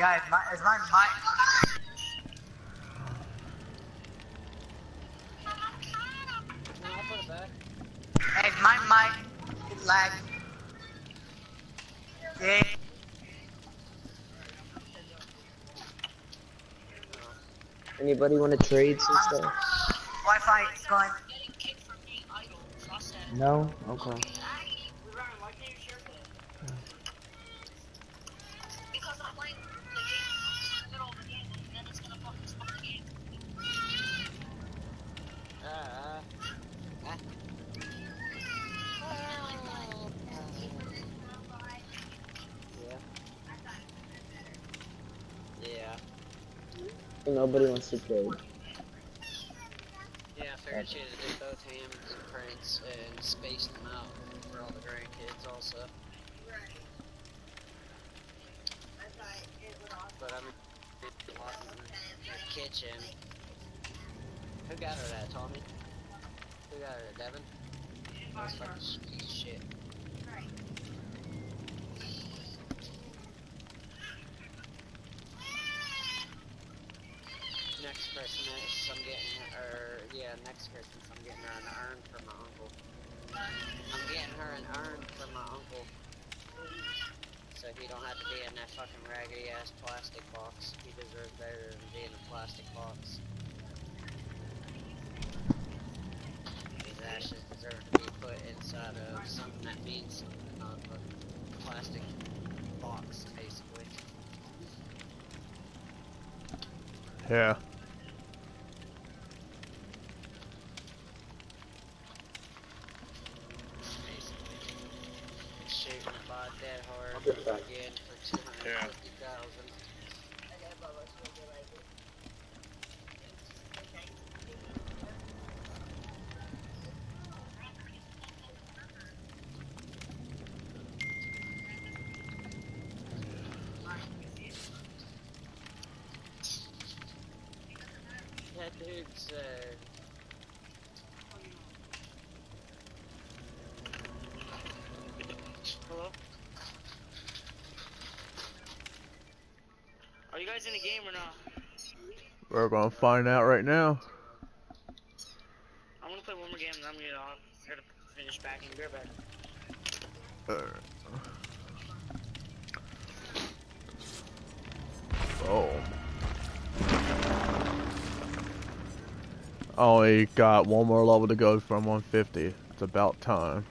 guys, my, is my mic? Hey, my mic lag. Yeah. Anybody want to trade some stuff? Wi-Fi is going. No? Okay. Nobody wants to trade. Yeah, I figured she had to do both Hammonds and Prince and space them out for all the grandkids also. Right. But I'm in the kitchen. Who got her that, Tommy? Who got her Devin? That's fucking shit. Next Christmas, I'm getting her, yeah, next Christmas, I'm getting her an urn for my uncle. I'm getting her an urn for my uncle. So he don't have to be in that fucking raggedy ass plastic box. He deserves better than being a plastic box. His ashes deserve to be put inside of something that means something, not a plastic box, basically. Yeah. Shooting by dead hard I'll get back. again for 250000 That dude. Uh, Hello? Are you guys in the game or not? We're gonna find out right now. I'm gonna play one more game and then I'm gonna get on. I gotta finish back and be right back. Oh. Only got one more level to go from 150. It's about time.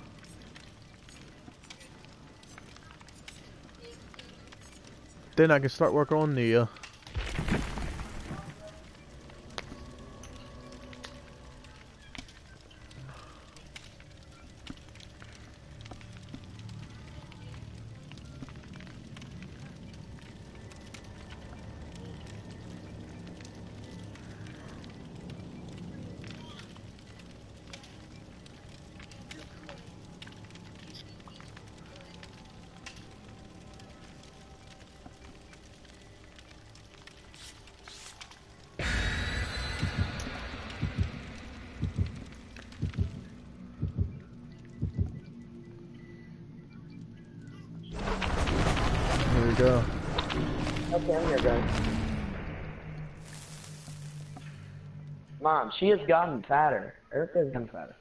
Then I can start working on Nea. She has gotten fatter. Erica has gotten fatter.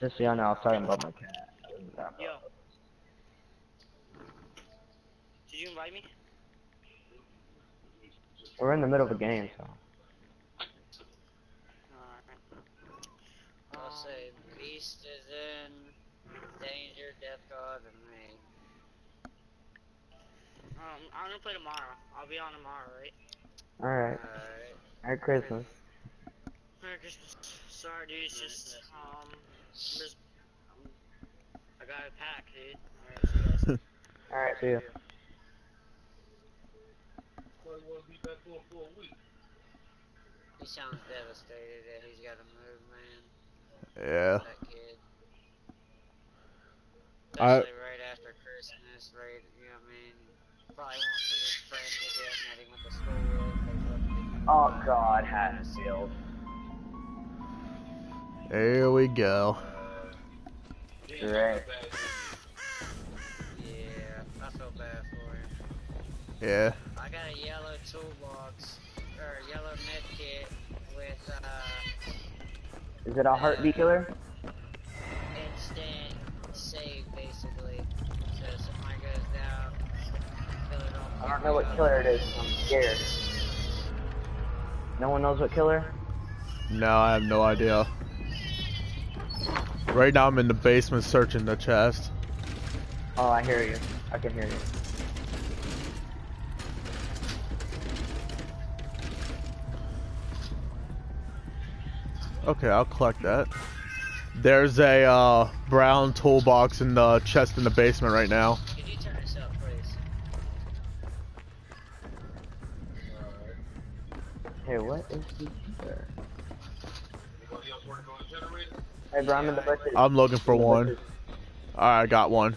Just so y'all know, I was talking about my cat. Yo. Did you invite me? We're in the middle of a game, so. Alright. I'll Um, say Beast is in danger, Death God, and me. Um, I'm gonna play tomorrow. I'll be on tomorrow, right? Alright. Alright. Merry Christmas. Merry Christmas. Sorry, dude. It's just, um, I'm just, um, I got a pack, dude. Alright, see you. Alright, see ya. He sounds devastated that he's got to move, man. Yeah. That kid. I- Especially right after Christmas, right? You know what I mean? Probably won't see his friends again that he went to school with. They looked at him Oh like, god, Hatfield. Here we go. Great. Yeah, I feel bad for him. Yeah. I got a yellow toolbox, or a yellow med kit with, uh, Is it a heartbeat killer? instant save, basically. So if somebody goes down, kill it off. I don't know what killer it is. I'm scared. No one knows what killer? No, I have no idea. Right now I'm in the basement searching the chest. Oh, I hear you. I can hear you. Okay, I'll collect that. There's a uh, brown toolbox in the chest in the basement right now. Hey, bro, I'm in the. I'm looking for one. Alright, I got one.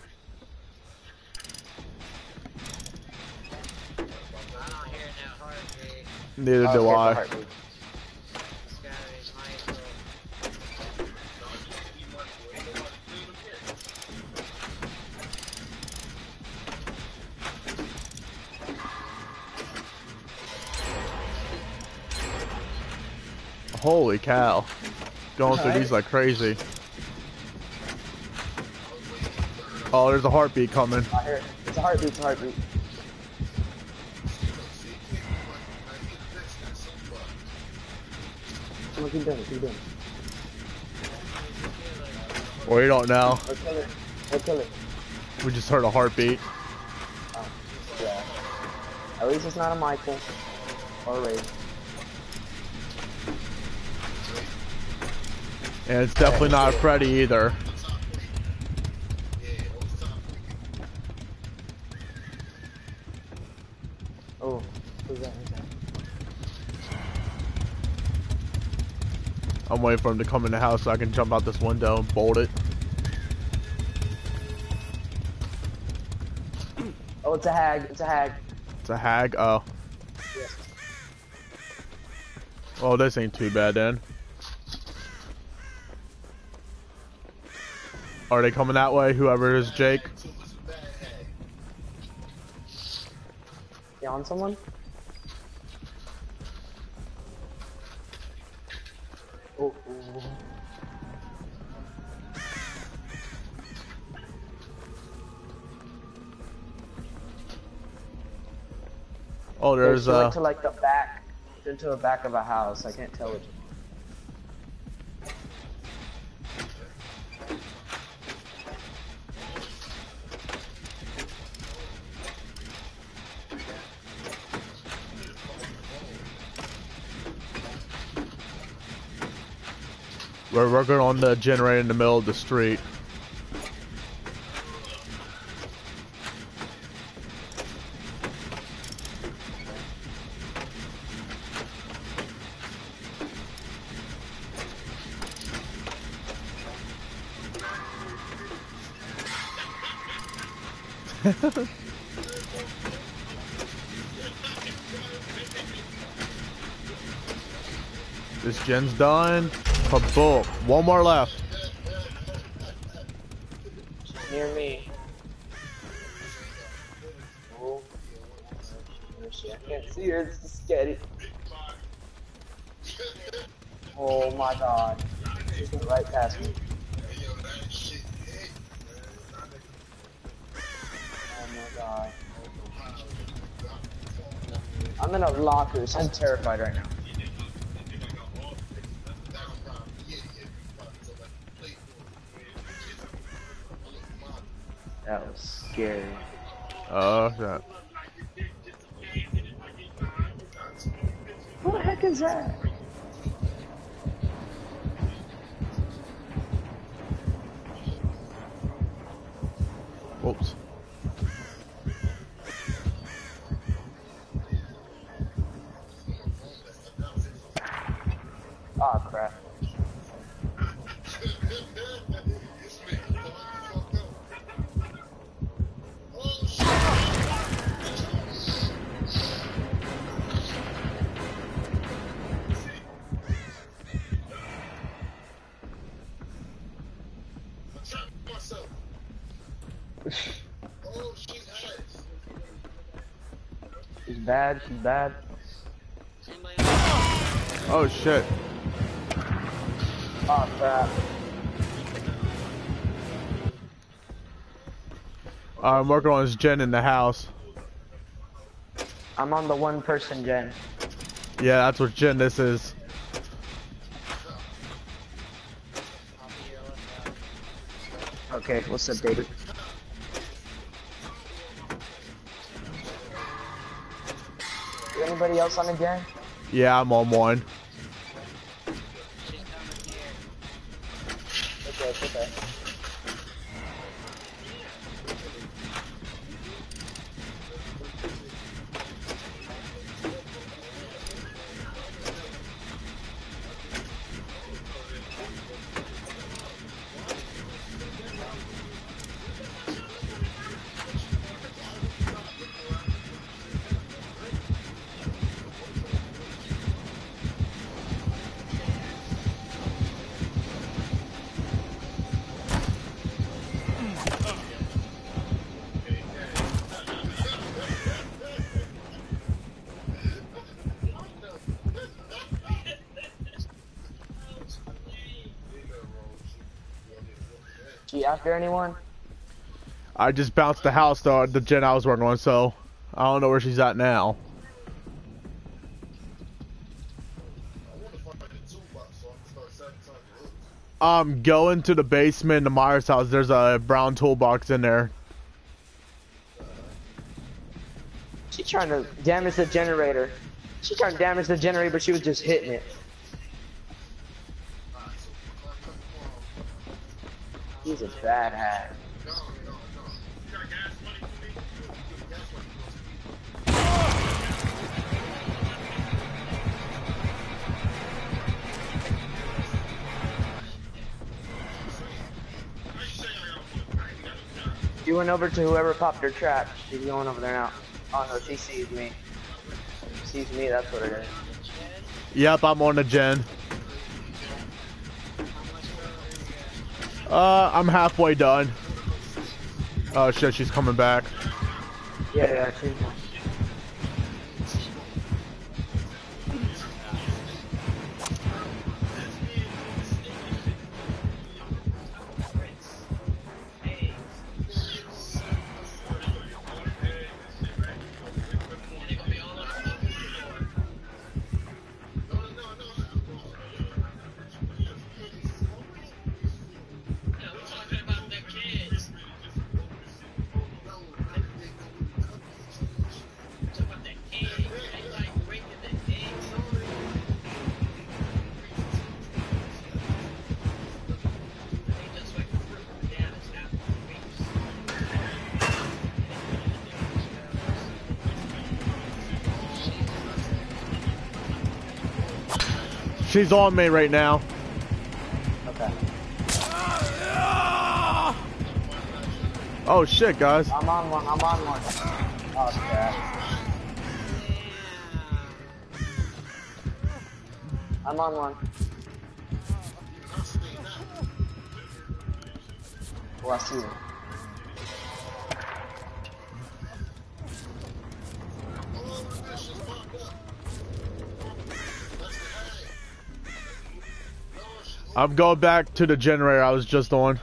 I don't hear no heartbeat. Neither Oh, do I. Holy cow. Going through Alright. these like crazy. Oh, there's a heartbeat coming. It's a heartbeat, it's a heartbeat. Come on, keep doing it, keep doing it. We don't know. What killer? What killer? We just heard a heartbeat. Oh, yeah. At least it's not a Michael. Or a Ray. And it's definitely not Freddy either. Oh, who's that? Who's that? I'm waiting for him to come in the house so I can jump out this window and bolt it. Oh, it's a hag. It's a hag. It's a hag. Oh. Yes. Oh, this ain't too bad then. Are they coming that way? Whoever is Jake. You on someone? Oh, oh. Oh, there's uh. to like the back, into the back of a house. I can't tell which. We're working on the generator in the middle of the street. This gen's done. Kaboom. One more left. Near me. Oh. I can't see her. It's scary. Oh my god. She's right past me. Oh my god. I'm in a locker, so I'm terrified right now. Bad. Bad. Oh shit. Oh crap. Uh, I'm working on this gen in the house. I'm on the one person gen. Yeah, that's what gen this is. I'll be your lookout. Okay, what's up, baby? Anybody else on the gen? Yeah, I'm on one. After anyone? I just bounced the house though, the gen I was working on, so I don't know where she's at now. Um, going to the basement the Myers house. There's a brown toolbox in there. She trying to damage the generator. She trying to damage the generator, but she was just hitting it. Went over to whoever popped her trap. She's going over there now. Oh no, she sees me. Sees me, that's what it is. Yep, I'm on the gen. Uh, I'm halfway done. Oh shit, she's coming back. Yeah, yeah, she's She's on me right now. okay. Oh shit, guys. I'm on one, I'm on one. Oh, crap. I'm on one. Oh, I see him. I'm going back to the generator I was just on.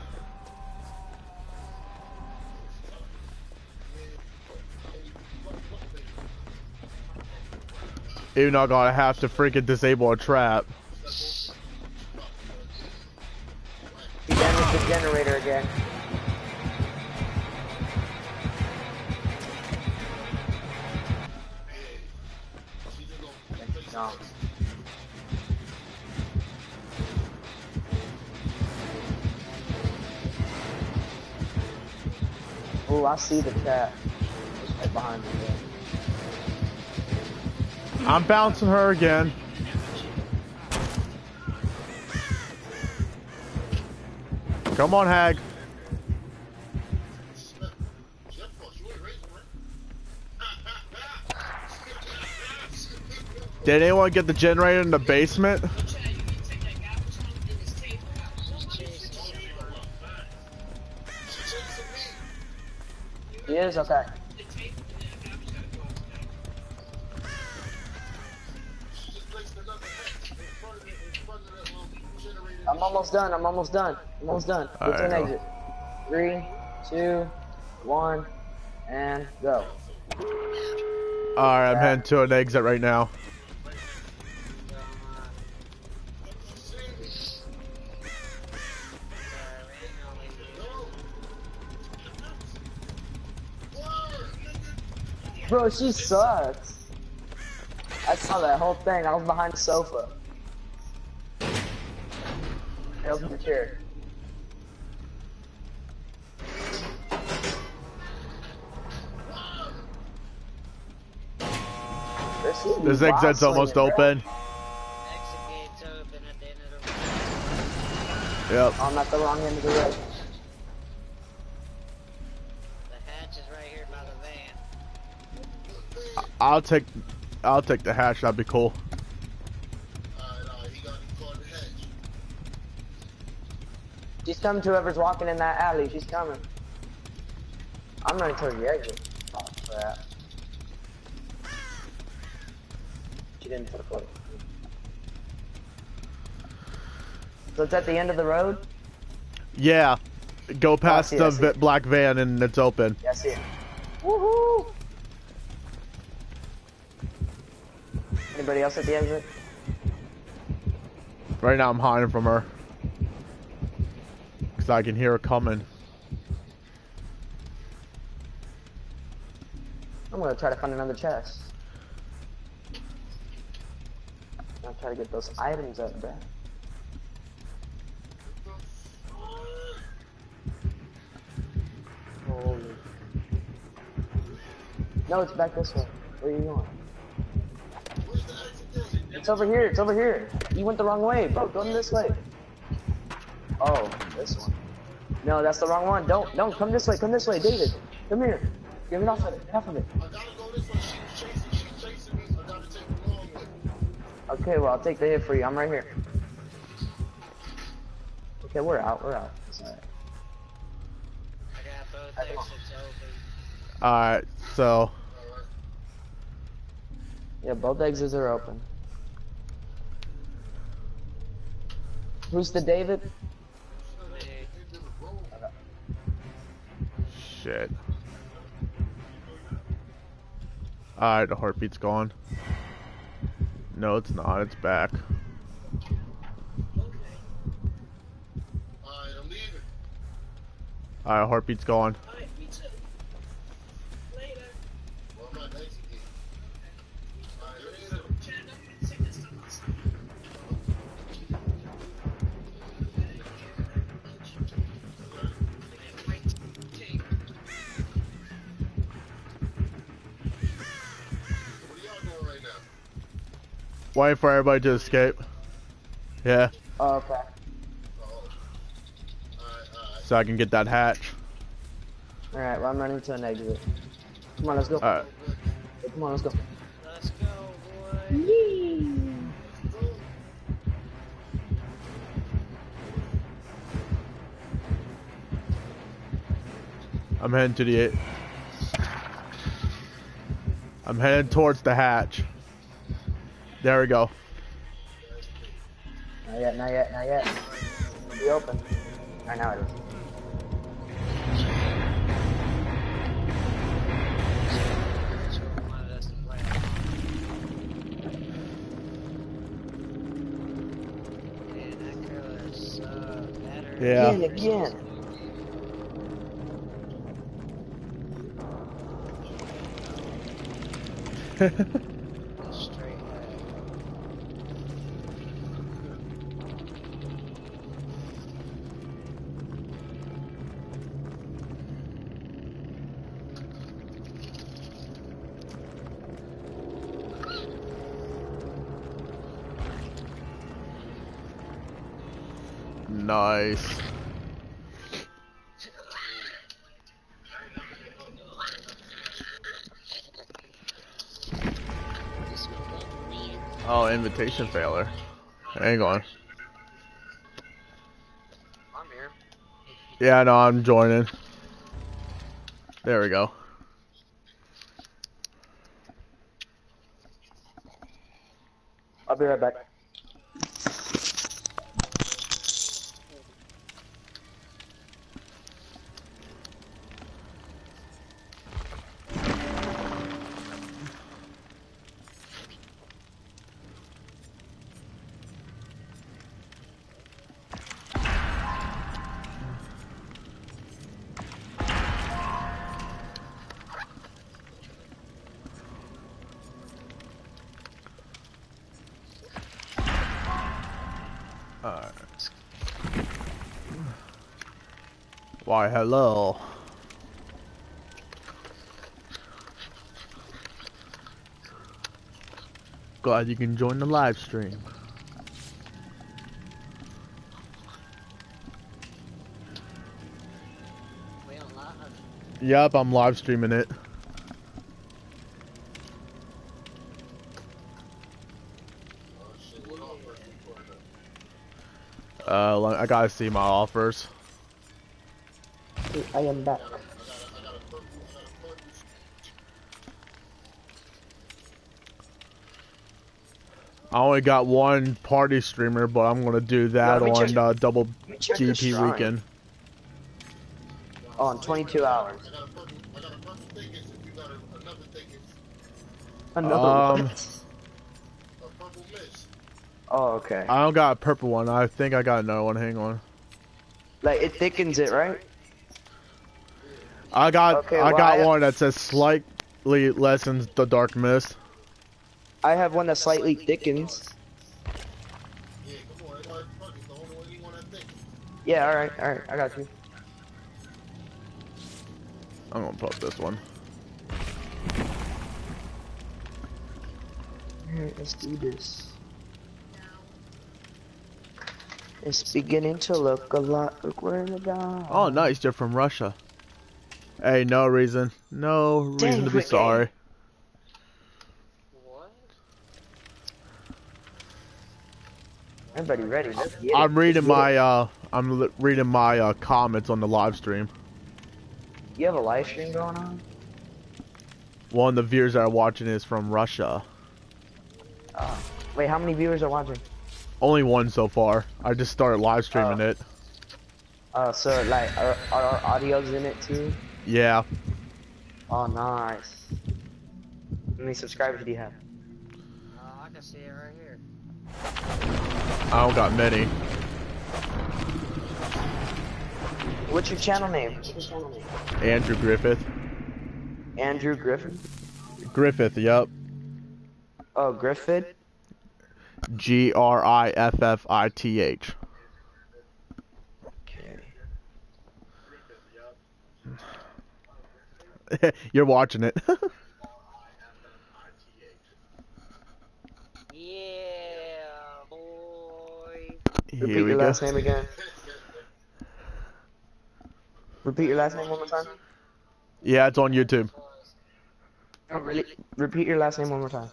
Even though I'm gonna have to freaking disable a trap. See the. It's right behind me. I'm bouncing her again. Come on, Hag. Did anyone get the generator in the basement? is? Okay. I'm almost done. I'm almost done. I'm almost done. All right, to exit. Three, two, one, and go. Alright, I'm heading to an exit right now. Bro, she sucks. I saw that whole thing. I was behind the sofa. I opened the chair. There seem This exit's almost bro. open. Exit gate's open at the end of the Yep. I'm at the wrong end of the road. I'll take I'll take the hatch, that'd be cool. Alright, alright, he got he caught the hatch. She's coming to whoever's walking in that alley. She's coming. I'm running towards the exit. Oh, crap. She didn't put a foot. So it's at the end of the road? Yeah. Go past oh, see the it. black van and it's open. Yeah, I see it. Woohoo! Anybody else at the exit? Right now I'm hiding from her. Cause I can hear her coming. I'm gonna try to find another chest. I'll try to get those items up there. Holy. No, it's back this way. Where are you going? It's over here. It's over here. You went the wrong way, bro. Go this way. Oh, this one. No, that's the wrong one. Don't, don't. Come this way. Come this way, David. Come here. Give it off of it. Half of it. I gotta go this way. She's chasing, she's chasing me. I gotta take the long way. Okay, well, I'll take the hit for you. I'm right here. Okay, we're out. We're out. Alright. I got both exits open. Alright, so Yeah, both exits are open. Who's the David? Shit. Alright, the heartbeat's gone. No, it's not, it's back. Alright, I'm leaving. Alright, heartbeat's gone. Waiting for everybody to escape. Yeah, Oh, okay. Alright, alright. so I can get that hatch. Alright, well, I'm running to an exit. Come on, let's go. Alright. Come on, let's go. Let's go, boy. I'm heading to the. I'm heading towards the hatch. There we go. Not yet, not yet, not yet. Be open. Alright, now it is. So wanted us Nice. Oh, invitation failure. Hang on. I'm here. Yeah, no, I'm joining. There we go. I'll be right back. Why, hello. Glad you can join the live stream. Yep, I'm live streaming it. Uh, I gotta see my offers. I am back. I got a, I got a purple, I got a purple. I only got one party streamer, but I'm gonna do that let on check- uh, double Let me check this BP weekend. Oh, 22 hours. I got a purple, I got a purple ticket if you got a, another Um, one. a purple mist. Oh, okay. I don't got a purple one. I think I got another one. Hang on. Like, it thickens it, right? I got Okay, I well, got I- one that says slightly lessens the dark mist. I have one that slightly thickens. Yeah, come on, everybody fuck it's the only one you want to think. Yeah, alright, alright, I got you. I'm gonna put this one. Alright, let's do this. It's beginning to look a lot like we're in the dark. Oh, nice. You're from Russia. Hey, no reason. No reason Dang, to be quick sorry. What? Everybody ready? Let's get it. I'm reading my uh, I'm reading my uh comments on the live stream. You have a live stream going on? One of the viewers that are watching is from Russia. Oh. Wait, how many viewers are watching? Only one so far. I just started live streaming Oh. it. Uh, so like, are, are our audios in it too? Yeah. Oh, nice. How many subscribers do you have? Uh, I can see it right here. I don't got many. What's your channel name? What's your channel name? Andrew Griffith. Andrew Griffin? Griffith, yep. Oh, Griffith? G R I F F I T H. Okay. You're watching it. Yeah, boy. Here Repeat we your go. last name again. Repeat your last name one more time. Yeah, it's on YouTube. Oh, really? Repeat your last name one more time.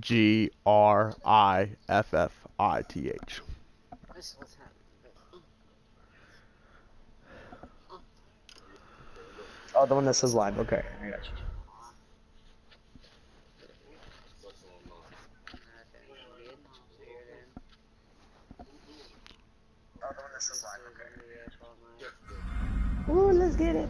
G R I F F I T H. This is what's happening. Oh, the one that says live. Okay, I got you. Oh. Ooh, let's get it.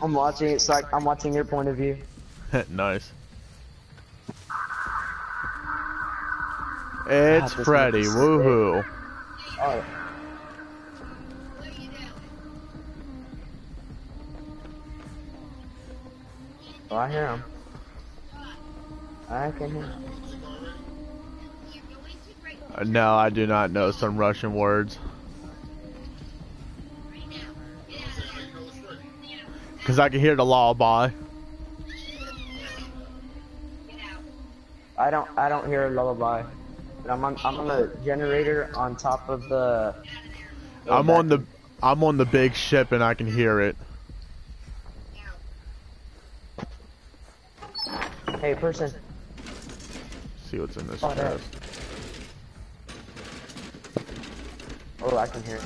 I am. Watching it. So like, I'm watching your point of view. nice. It's this Freddy. Woohoo. Oh. Oh, I hear him. I can hear him. Uh, No, I do not know some Russian words. Because I can hear the lullaby. I don't. I don't hear a lullaby. And I'm on. I'm on the generator on top of the. I'm on the I'm on the big ship and I can hear it. Hey, person. See what's in this Oh, chest. Oh, I can hear it.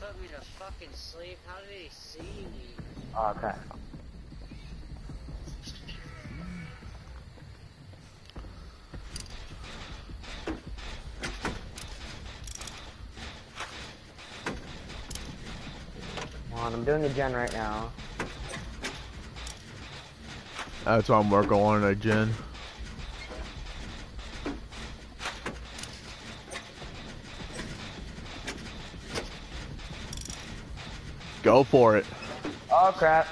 Put me to fucking sleep. How did he see me? Oh, okay. On, I'm doing a gen right now. That's why I'm working on a gen. Go for it. Oh crap.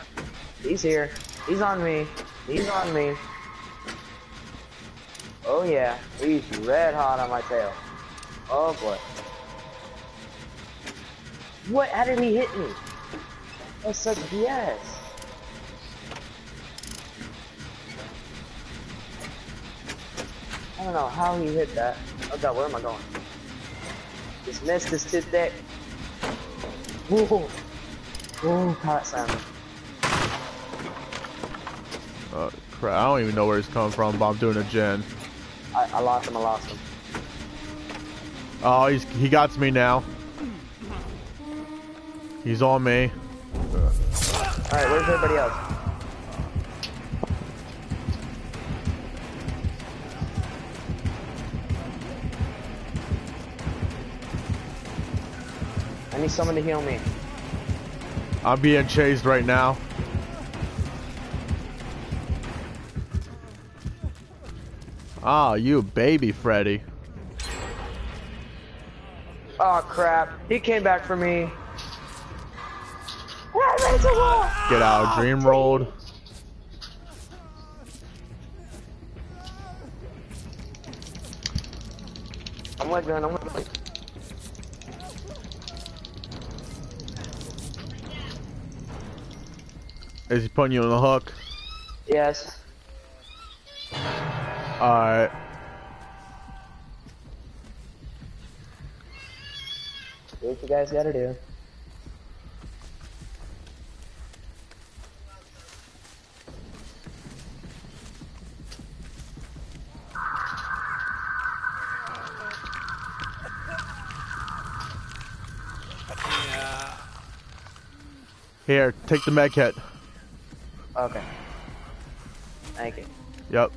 He's here. He's on me. He's on me. Oh yeah. He's red hot on my tail. Oh boy. What? How did he hit me? That's such BS. I don't know how he hit that. Oh god, where am I going? This mist is tip deck. Whoa. Whoa, caught Simon. Uh, crap, I don't even know where he's coming from, but I'm doing a gen. I, I lost him, I lost him. Oh, he's he got to me now. He's on me. Alright, where's everybody else? I need someone to heal me. I'm being chased right now. Ah, you baby Freddy. Oh crap, he came back for me. Get out, Dream World. I'm with gun, I'm with Is he putting you on the hook? Yes. Alright. Do what you guys gotta do. Here, take the med kit. Okay. Thank you. Yep.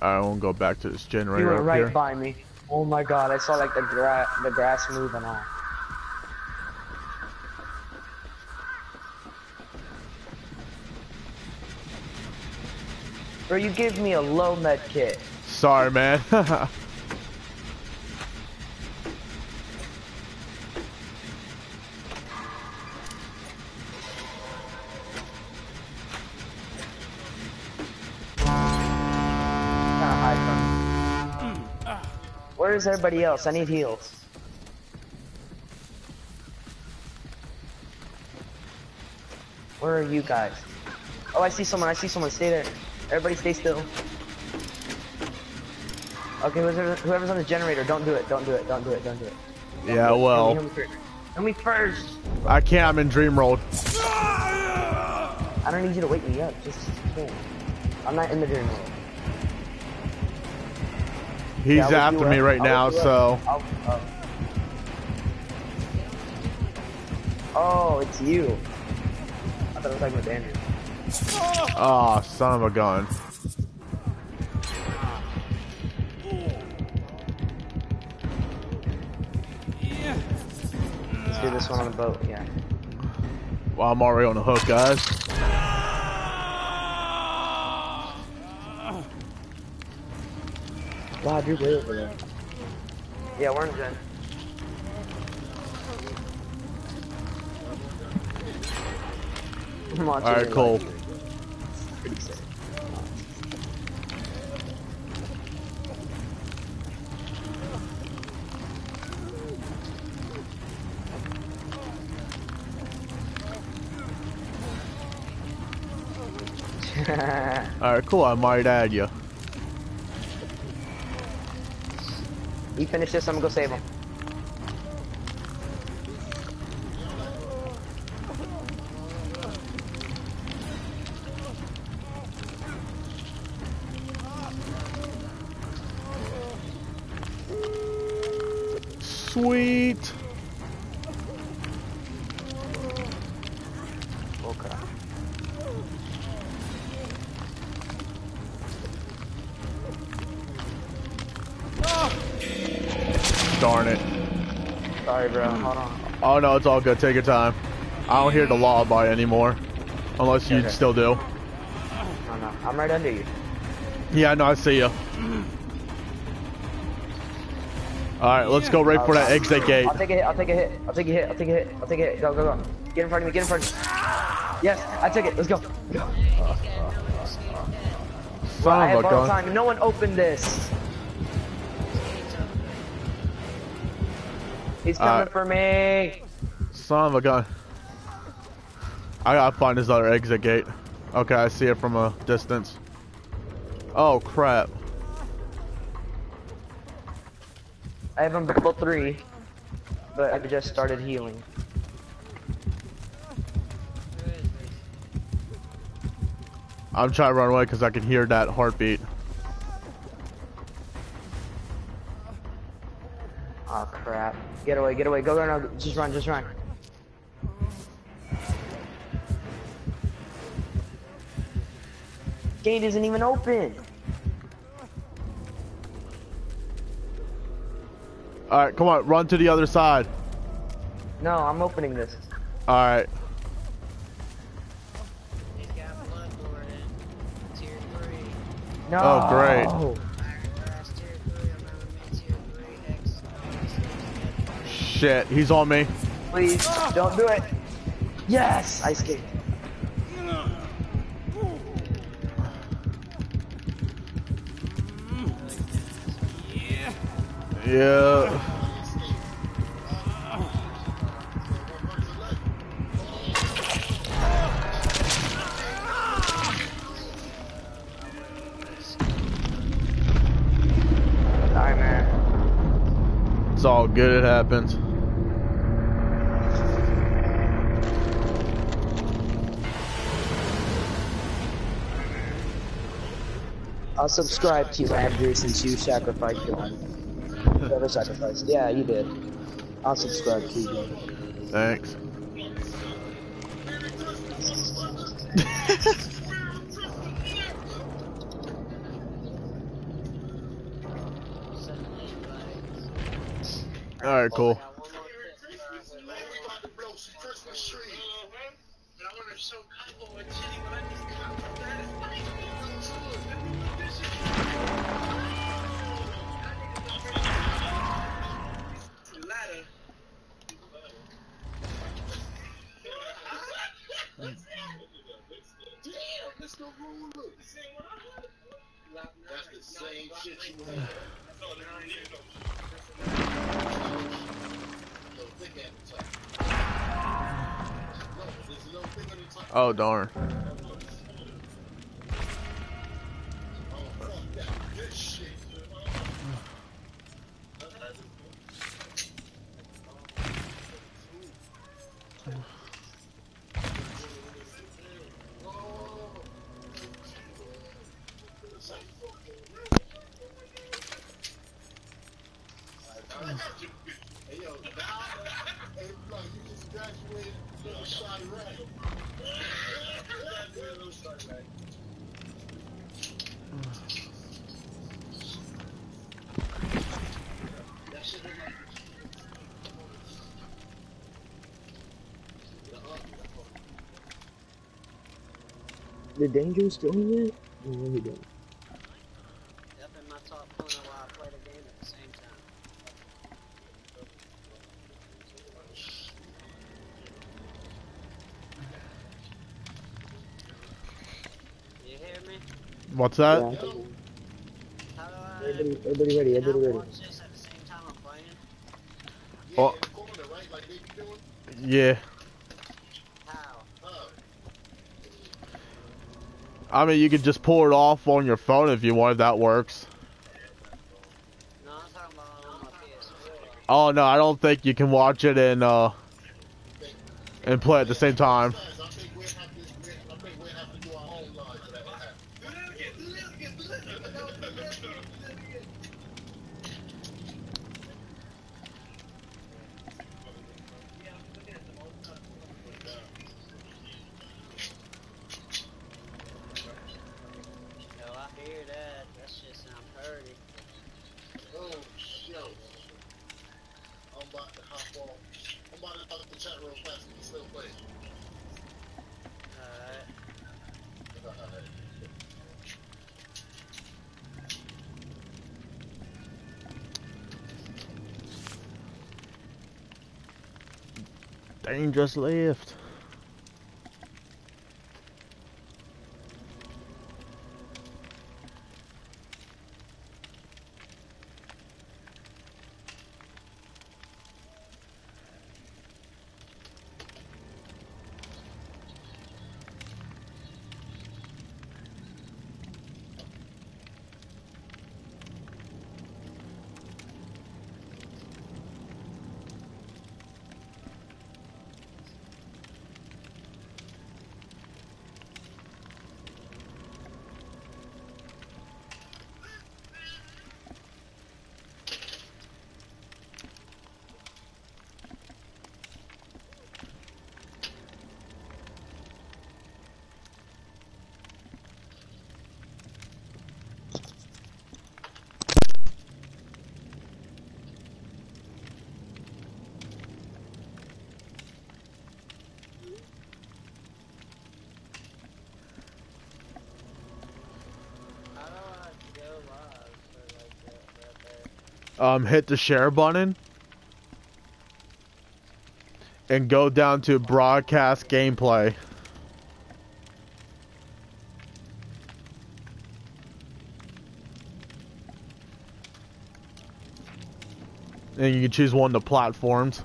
I won't go back to this generator. You were right here. by me. Oh my god, I saw like the gra the grass moving on. Bro, you gave me a low med kit. Sorry, man. Kinda high from. Where is everybody else? I need heals. Where are you guys? Oh, I see someone. I see someone. Stay there. Everybody stay still. Okay, whoever's whoever's on the generator, don't do it. Don't do it. Don't do it. Don't do it. yeah, Heal me, well, heal me first. Heal me first. I can't. I'm in Dream World. I don't need you to wake me up. Just. I'm not in the dream world. He's Yeah, after me up. right I'll now, so. I'll- oh. Oh, it's you. I thought I was talking with Andrew. Ah, son of a gun. Let's do this one on the boat. Yeah. Well, I'm already on the hook, guys. God, you're way over there. Yeah, we're in Gen. Alright, cool. Cool. I might add you. you finish this, I'm gonna go save him. No, it's all good. Take your time. I don't hear the lullaby anymore. Unless you Okay. still do. No, no. I'm right under you. Yeah, no, I see you. Alright, let's go right for that exit gate. I'll take a hit. I'll take a hit. I'll take a hit. I'll take a hit. I'll take a hit. Go, go, go. Get in front of me. Get in front of me. Yes, I took it. Let's go. go. I Son have of a gun. time. No one opened this. He's coming for me. Son of a gun. I gotta find this other exit gate. Okay, I see it from a distance. Oh crap. I have him level three, but I just started healing. Who is this? I'm trying to run away because I can hear that heartbeat. Oh crap. Get away, get away. Go, go, no. Just run, just run. Gate isn't even open. Alright, come on, run to the other side. No, I'm opening this. Alright. He's got Bloodhound in tier 3. No. Oh, great. Iron Grasp tier 3. I'm on me tier 3. X. Shit, he's on me. Please, don't do it. Yes, Ice escaped. Yeah. Sorry, man. It's all good, it happens. I'll subscribe to you, Andrew, since you sacrificed God. Whoever sacrificed. Yeah, you did. I'll subscribe to you. Thanks. Alright, cool. Oh, darn. The danger's doing it? Or what are you doing? Up in my top corner while I play the game at the same time. You hear me? What's that? Yeah. How do I Everybody, everybody ready, can I everybody ready. watch this at the same time I'm playing? Yeah, Oh. in the corner, right? Like they be doing? Yeah. How? Huh. I mean, you could just pull it off on your phone if you want, if that works. No, I'm talking about on my PS4. Oh, no, I don't think you can watch it and, uh, and play at the same time. Just left. Um, hit the share button. And go down to broadcast gameplay. And you can choose one of the platforms.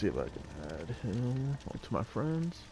See if I can add him onto my friends.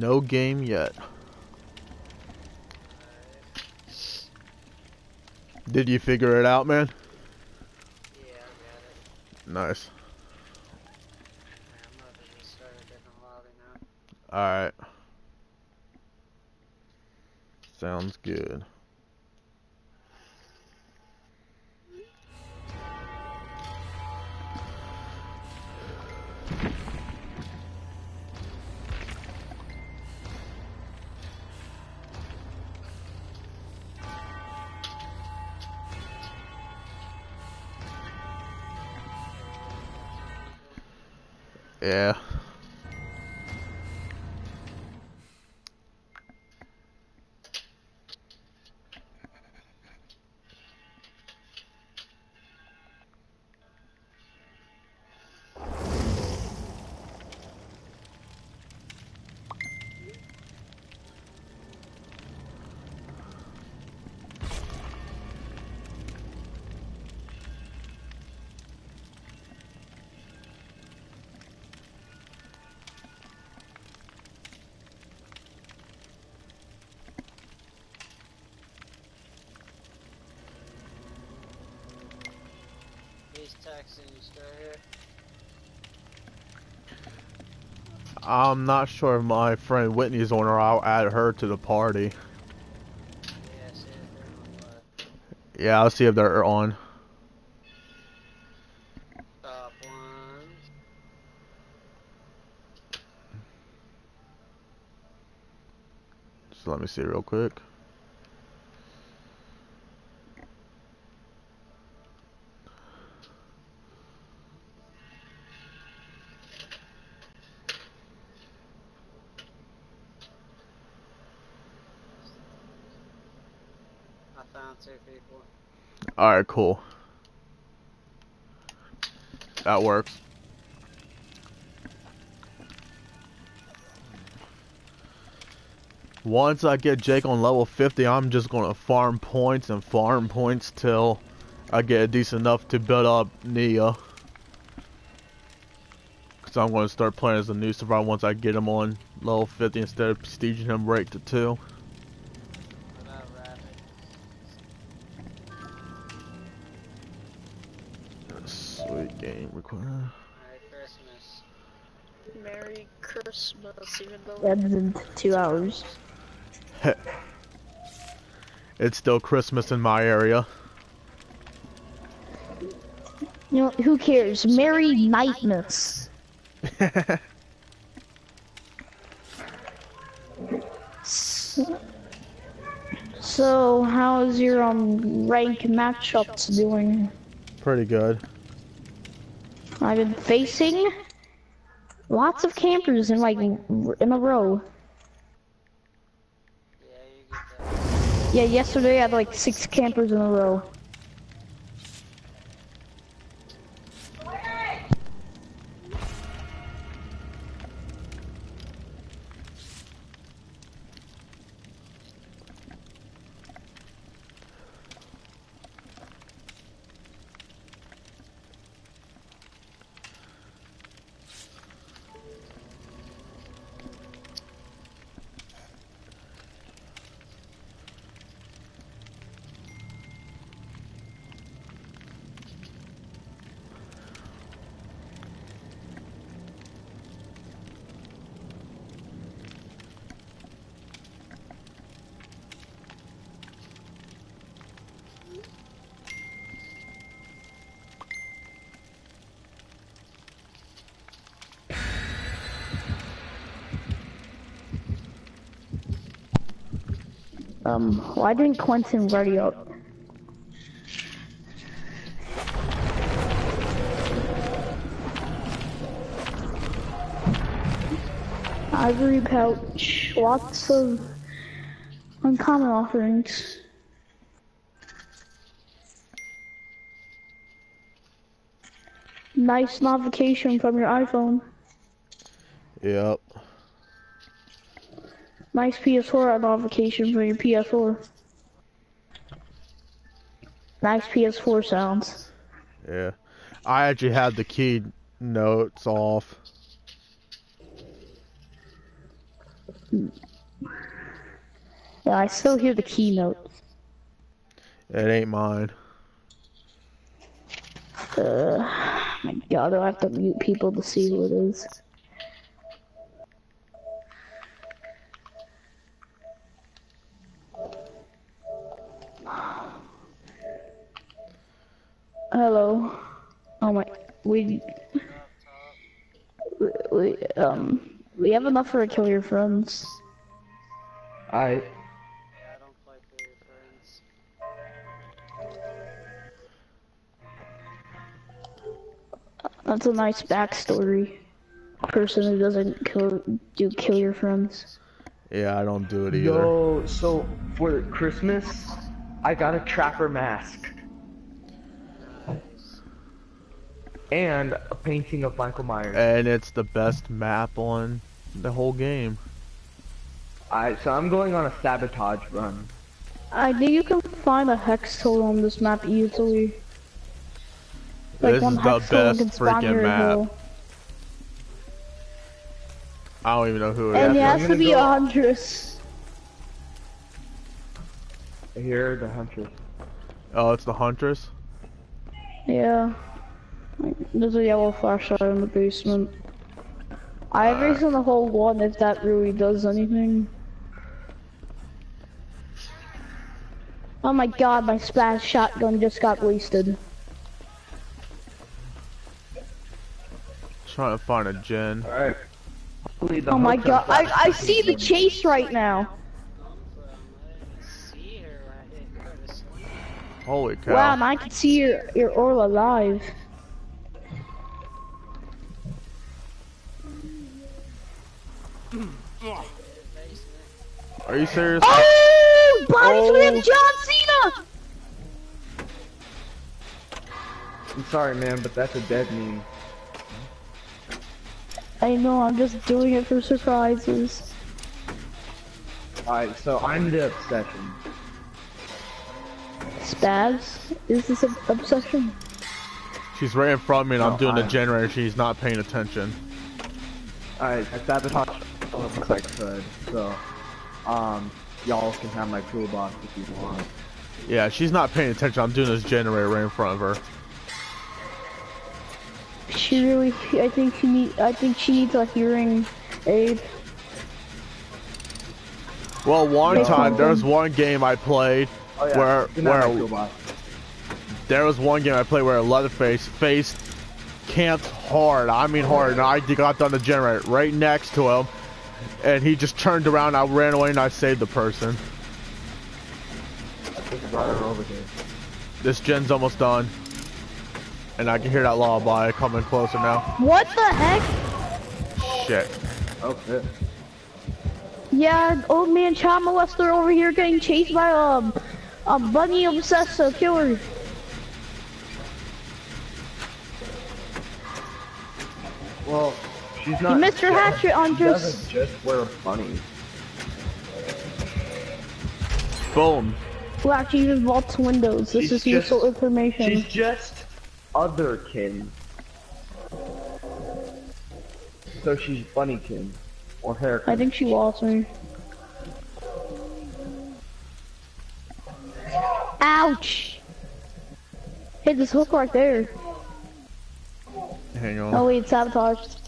No game yet. Did you figure it out, man? I'm not sure if my friend Whitney's on or I'll add her to the party. Yeah, I'll see if they're on. Just let me see real quick. I found two people. Alright, cool. That works. Once I get Jake on level 50, I'm just gonna farm points and farm points till I get decent enough to build up Nea. Cause I'm gonna start playing as a new survivor once I get him on level 50 instead of prestiging him right to 2. Christmas, even though That's in two hours. It's still Christmas in my area. You know, who cares? Merry Nightmas. So, how's your um rank matchups doing? Pretty good. I've been facing lots of campers in like in a row. Yeah, you get that. Yeah, yesterday I had like six campers in a row. Um, why didn't Quentin ready up? Ivory pouch, lots of uncommon offerings. Nice notification from your iPhone. Yep. Nice PS4 notification for your PS4. Nice PS4 sounds. Yeah. I actually had the key notes off. Yeah, I still hear the keynote. It ain't mine. Uh, my god, I have to mute people to see who it is. Hello. Oh my, we, we, we, um, we have enough for a kill your friends. Alright. Yeah, I don't play for your friends. That's a nice backstory. Person who doesn't kill, do kill your friends. Yeah, I don't do it either. Yo, so for Christmas, I got a trapper mask Nice. And a painting of Michael Myers. And it's the best map on the whole game. Alright, so I'm going on a sabotage run. I think you can find a hex totem on this map easily. This one is the hex totem best can spawn freaking map. hill. I don't even know who it And is. it has to be go- a huntress. Here, the huntress. Oh, it's the Huntress? Yeah. Like, There's a yellow flashlight in the basement. I have raised on the whole one if that really does anything. Oh my god, my spaz shotgun just got wasted. Trying to find a gen. Alright. Oh my god, I, I see the chase right now. From, I didn't see her when I didn't go to sleep. Holy cow. Wow, and I can see your, your Orla live. Are you serious? Oh! Body slam Oh. John Cena! I'm sorry, man, but that's a dead meme. I know, I'm just doing it for surprises. Alright, so I'm the obsession. Spaz? Is this an obsession? She's right in front of me and I'm No, doing the I- generator. She's not paying attention. Alright, I sabotage all as I could, so, um, y'all can have my toolbox if you want. Yeah, she's not paying attention. I'm doing this generator right in front of her. She really, I think she need, I think she needs a hearing aid. Well, one No. time there was one game I played Oh yeah, where you can have my where toolbox. there was one game I played where a Leatherface faced camped hard. I mean hard. And I got done the generator right next to him, and he just turned around. I ran away and I saved the person. I just brought her over here. This gen's almost done, and I can hear that lullaby coming closer now. What the heck? Shit. Oh, shit. Yeah, old man child molester over here getting chased by um, a bunny obsessed uh, killer. Well, she's You not. missed your just- hatchet on she just- doesn't just wear bunnies. Boom. Who actually even vaults windows. This She's is useful information. She's just otherkin. So she's bunnykin. Or hairkin. I think she lost me. Ouch! Hit this hook right there. Hang on. Oh wait, it's sabotaged.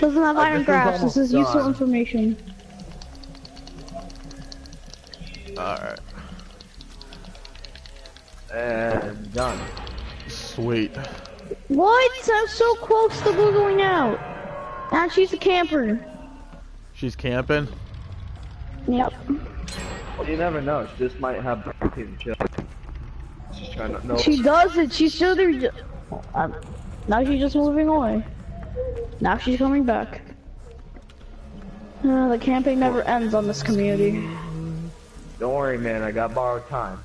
Doesn't have iron this grass. This almost is useful done. information. Alright. And done. Sweet. What? I'm so close to googling out. And she's a camper. She's camping. Yep. Well, you never know. She just might have bunnykin chill. She's trying to. No. She does it. She's still there. Ju- Um, now she's just moving away. Now she's coming back. Uh, the camping never ends on this community. Don't worry, man. I got borrowed time.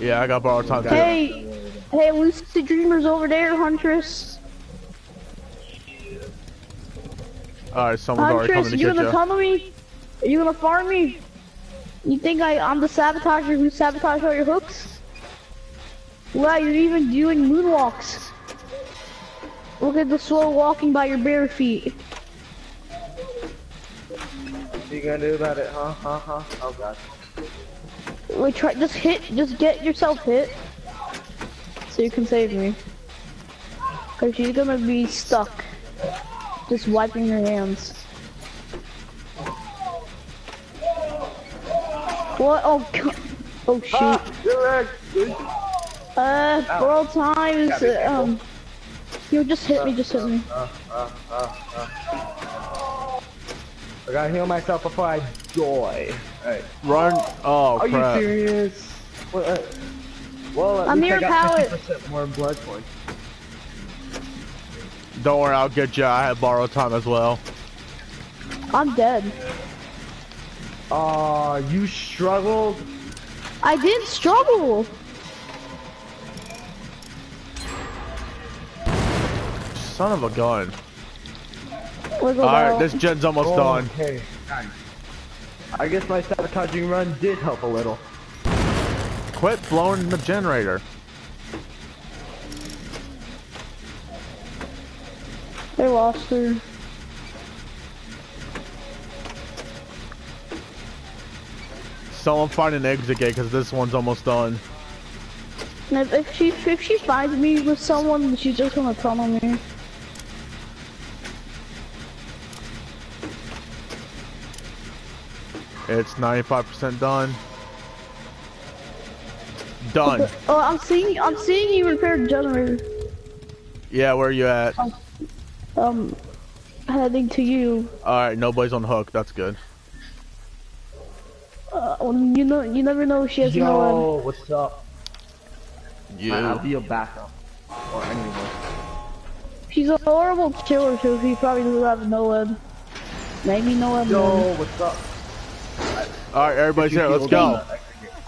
Yeah, I got borrowed time too. Hey, hey, Lucid Dreamers over there, Huntress. Alright, someone's already Huntress, coming to you get gonna you. come to me? Are you gonna farm me? You think I, I'm the sabotager who sabotaged all your hooks? Wow, you're even doing moonwalks. look at the slow walking by your bare feet. What are you gonna do about it, huh? Huh? Huh? Oh god. Wait, try just hit, just get yourself hit, so you can save me. Cause she's gonna be stuck, just wiping your hands. What? Oh, oh shoot. Ah, you're right. Uh, world times. Yeah, Uh, um, you just hit me, just hit me. Uh, uh, uh, uh. I gotta heal myself before I die. Alright. Run. Oh, Are crap. you serious? What, uh, well, at I'm least near I got pallet. 50% more blood points. Don't worry, I'll get you. I have borrowed time as well. I'm dead. Aw, you struggled? I did struggle. Son of a gun. Alright, this gen's almost Oh, done. Okay, nice. I guess my sabotaging run did help a little. Quit blowing the generator. They lost her. Someone find an exit gate because this one's almost done. If, if she if she finds me with someone, she's just gonna tunnel me. It's 95% done. Done. Oh, I'm seeing I'm seeing you repair the generator. Yeah, where are you at? Um, heading to you. Alright, nobody's on hook. That's good. Uh, you know you never know if she has no. um, Yo, what's up? You. I'll be your backup. Or anyone. She's a horrible killer, so she probably doesn't have no one. Maybe no one. Yo, what's up? Alright, everybody's here. Let's go.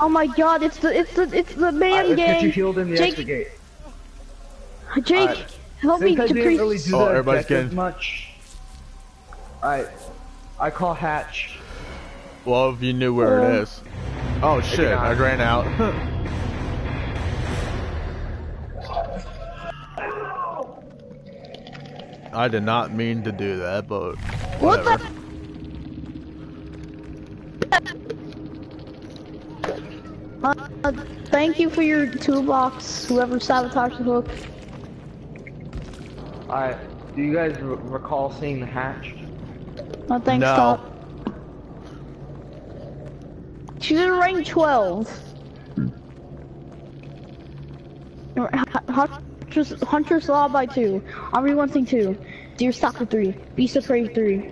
Oh my god, it's the it's the it's the man Alright, let's get you healed in the Jake- extra gate. Jake, Alright. help me Since I didn't decrease. really Oh, everybody's getting- much. Alright. I call Hatch. Well, if you knew where it Uh, is. Oh shit, I ran out. I did not mean to do that, but What whatever. the? Uh, thank you for your toolbox, whoever sabotaged the hook. Alright. Do you guys r recall seeing the hatch? No, thanks, No. Top. She's in rank 12. Huntress, Huntress Lullaby 2. Army 1 thing 2. Deer Stalker 3. Beast of Prey 3.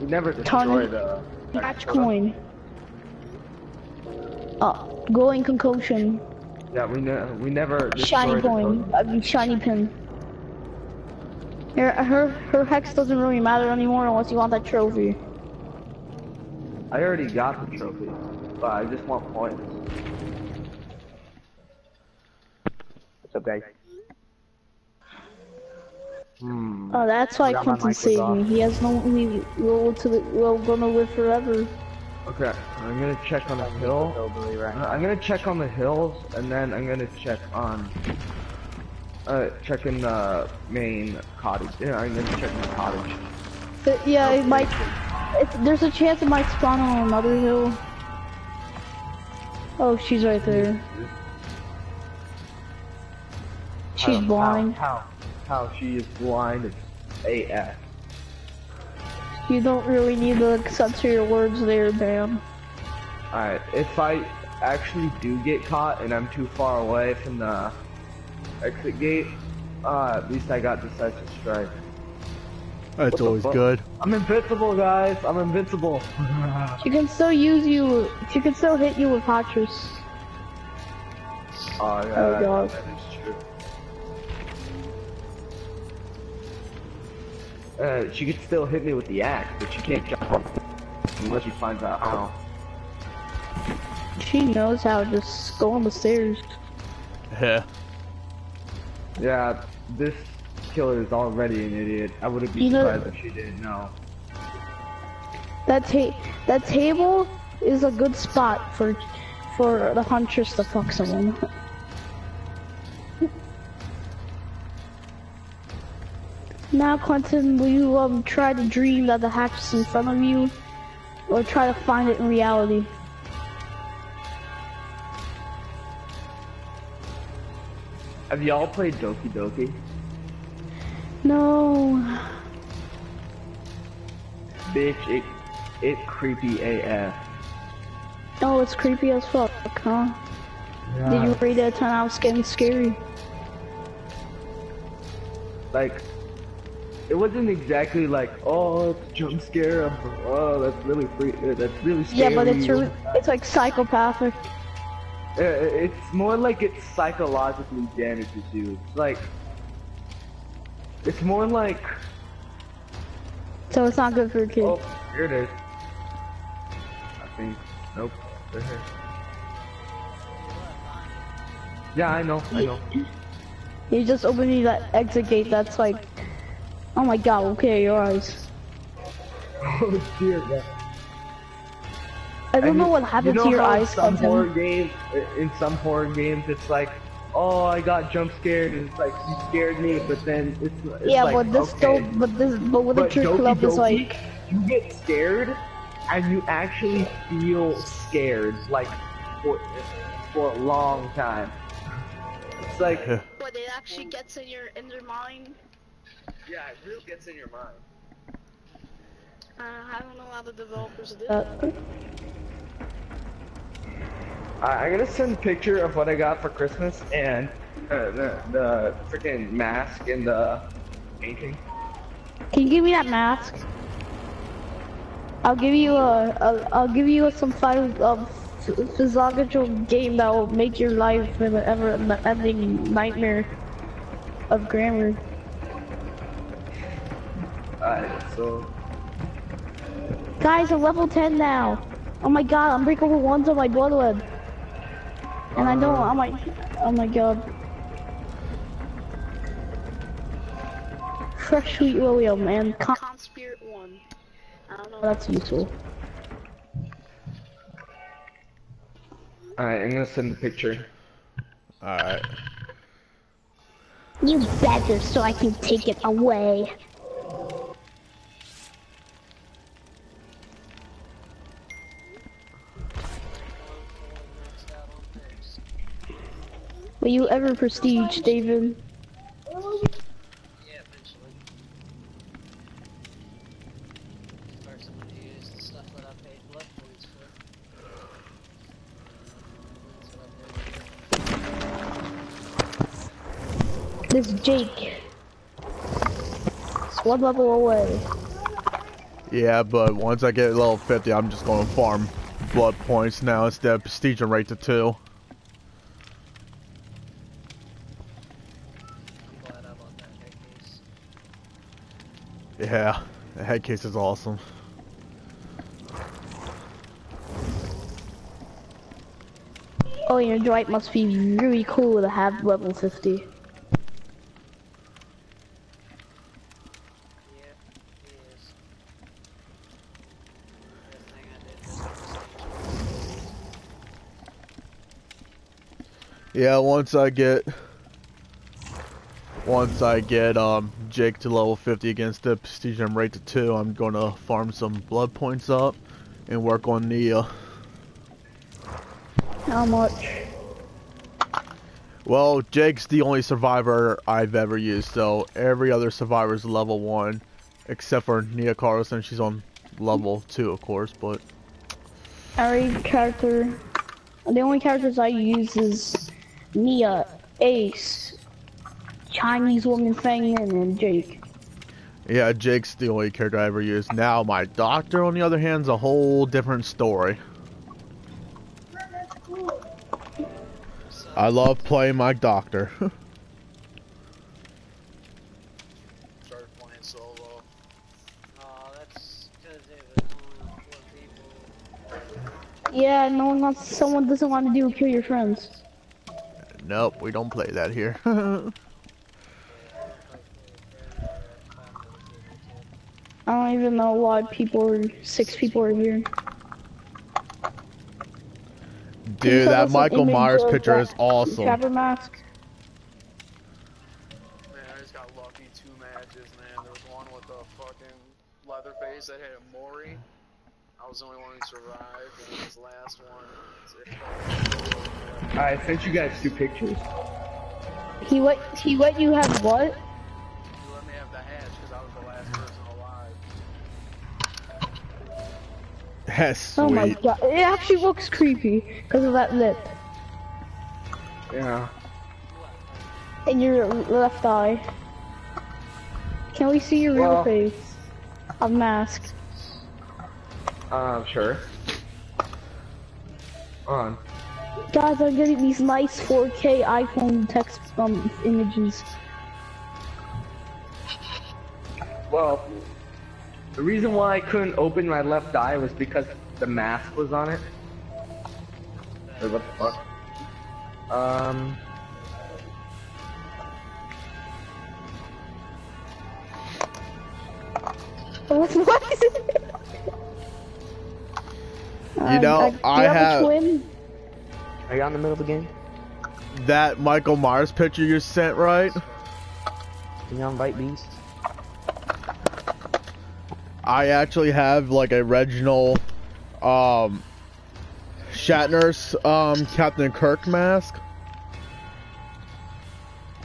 We never Tony. destroyed uh Hatch Coin. Uh, Glowing Concoction. Yeah, we ne we never Shiny destroyed the coin. I mean, shiny pin. Her, her, her hex doesn't really matter anymore unless you want that trophy. I already got the trophy, but I just want points. What's up, guys? Hmm. Oh, that's why Quentin saved me. He has no, he will to the, will gonna live forever. Okay, I'm gonna check on the hill. Uh, I'm gonna check on the hills, and then I'm gonna check on. Uh, check in the main cottage. Yeah, I'm gonna check in the cottage. But yeah, it might. It, there's a chance it might spawn on another hill. Oh, she's right there. She's blind. How, how, how she is blind is AF. You don't really need to censor your words there, man. Alright, if I actually do get caught and I'm too far away from the exit gate, uh, at least I got decisive strike. That's the always good. I'm invincible, guys. I'm invincible. She can still use you. She can still hit you with Huntress. Oh, yeah, Oh, that- God. Uh, she could still hit me with the axe, but she can't jump on unless she finds out how. She knows how to just go on the stairs. Yeah. Yeah, this killer is already an idiot. I wouldn't be You know- surprised if she didn't know. That ta that table is a good spot for for the huntress to fuck someone. Now, Quentin, will you um try to dream that the hatch is in front of you, or try to find it in reality? Have y'all played Doki Doki? No. Bitch, it it creepy AF. Oh, it's creepy as fuck, huh? Did you read it a 10 out of getting scary? like it wasn't exactly like oh it's a jump scare oh that's really free uh, that's really scary Yeah, but it's re- it's like psychopathic. Uh, it's more like it psychologically damages you it's like it's more like So it's not good for kids. oh here it is I think nope right here. yeah I know I know You just open that exit gate that's like, oh my god, okay, your eyes. oh dear God. I don't And know what happened you know to your how eyes, Some horror Quentin. games, in some horror games, it's like, oh, I got jump scared, and it's like you scared me, but then it's, it's Yeah, like, but this okay. don't, but this, but with the But trick Doki club is like, you get scared, and you actually feel scared, like for for a long time. It's like, but it actually gets in your in your mind. Yeah, it really gets in your mind. Uh, I don't know how the developers did that. I- I'm gonna send a picture of what I got for Christmas and uh, the the freaking mask and the painting. Can you give me that mask? I'll give you a, a I'll give you some kind of physiological game that will make your life an ever-ending nightmare of grammar. Alright, so Guys, I'm level 10 now. Oh my god, I'm break over ones on my bloodlet. And I don't, I'm like, oh my god. Fresh sweet William oh and Con Conspirit 1. I don't know that's useful. alright, I'm gonna send the picture. Alright. You better so I can take it away. Will you ever prestige, David? Yeah, eventually. First, I'm gonna use the stuff that I paid blood points for. That's what I did. This Jake. It's one level away. Yeah, but once I get level 50, I'm just going to farm blood points now instead of prestige and rate to 2. I'm glad I bought that head case. Yeah, the head case is awesome. Oh, your Dwight must be really cool to have level 50. Yeah, he is. First thing I did was prestige. Yeah, once I get once I get um Jake to level 50 against the prestige and rate to 2, I'm going to farm some blood points up and work on Nea. How much? Well, Jake's the only survivor I've ever used, so every other survivor is level 1 except for Nea Karlsson, she's on level 2 of course, but Every character, the only characters I use is Nea, Ace, Chinese woman Feng Min, and Jake. yeah, Jake's the only character I ever used. Now my doctor on the other hand is a whole different story. I love playing my doctor. Started playing solo. Oh, that's because it was only four people. Yeah, no one wants. Someone doesn't want to do kill your friends. nope, we don't play that here. I don't even know why people are six people are here. Dude, that Michael image Myers picture that is awesome. Trapper mask. Man, I just got lucky two matches, man. There was one with a fucking Leatherface that had a Mori. I was the only one who survived, and his last one. I sent you guys two pictures. He let he let you have what? That's sweet. Oh my god, it actually looks creepy because of that lip Yeah. in your left eye. Can we see your real Well- face? Unmasked. Um, sure. On. Guys, I'm getting these nice 4K iPhone text um images. Well, the reason why I couldn't open my left eye was because the mask was on it. Or what the fuck? Um. What, what is it? You know, Um, do I you have, have- a twin. Are you on the middle of the game? That Michael Myers picture you sent, right? Can you invite Beast? I actually have like a Reginald, um, Shatner's um Captain Kirk mask.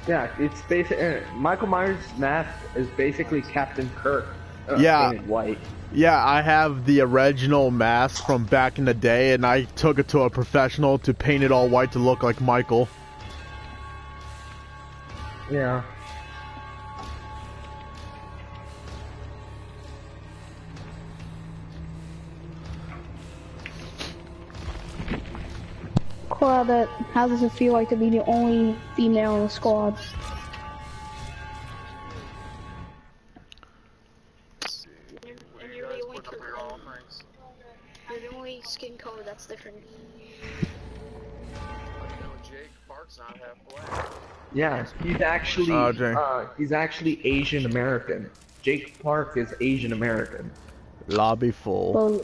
Yeah, it's basic. Uh, Michael Myers' mask is basically Captain Kirk. Uh, Yeah. white. Yeah, I have the original mask from back in the day, and I took it to a professional to paint it all white to look like Michael. Yeah. Claudette, how does it feel like to be the only female in the squad? You you're the only put up your person- offerings? You're the only skin color that's different. Like, you know, Jake Park's not half black. Yeah, he's actually Oh, uh, he's actually Asian American. Jake Park is Asian American. Lobby full. Well,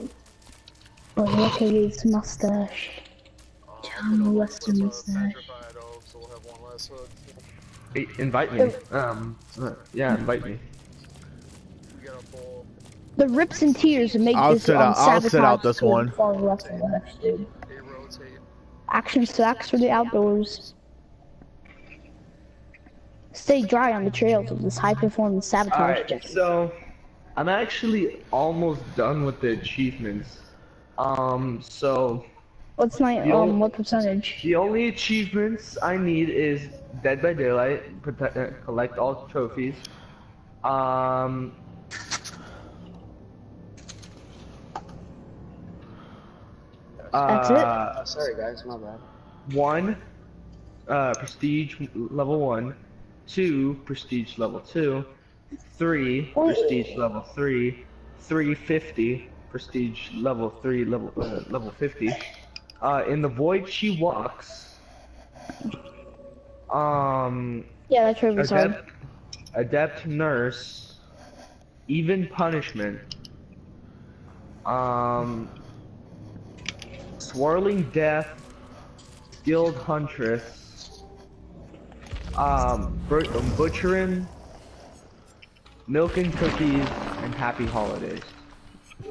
well look at his mustache. Tell me what's the Put a mustache. petrified oak, so we'll have one less hood. Hey, invite me. Um, yeah, invite me. You got a bowl. The rips and tears make I'll this sit out- I'll sit out sabotage this one. far less and less, dude. They. Action stacks for the outdoors. Stay dry on the trails of this high-performance sabotage Alright, jet. so I'm actually almost done with the achievements. Um, so What's my You- um what percentage? the only achievements I need is Dead by Daylight, protect, uh, collect all trophies. Um, That's it? uh, Oh, sorry guys, my bad. one, uh, prestige level one, two, prestige level two, three, prestige level three, three fifty, prestige level three, level uh, level fifty. Uh, in the void she walks. Um, Yeah, that trophy's hard. adept, adept nurse, even punishment. Um, swirling death, skilled huntress, um, bur- um, butchering, milk and cookies, and happy holidays.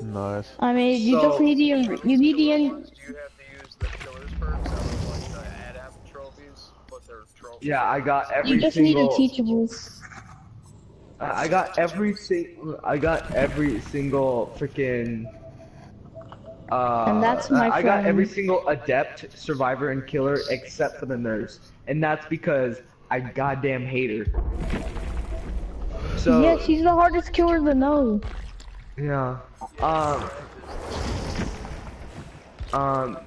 Nice. I mean, you So- just need the you need the in- Ones, Do you have to use the killer's perks that was like the adept trophies? But they're trophies. Yeah, I got every single you just single. teachables. I got every single. I got every single freaking. Uh, And that's my I got every single adept, survivor, and killer except for the nurse, and that's because I goddamn hate her. So yeah, she's the hardest killer to know. yeah. Um. Um.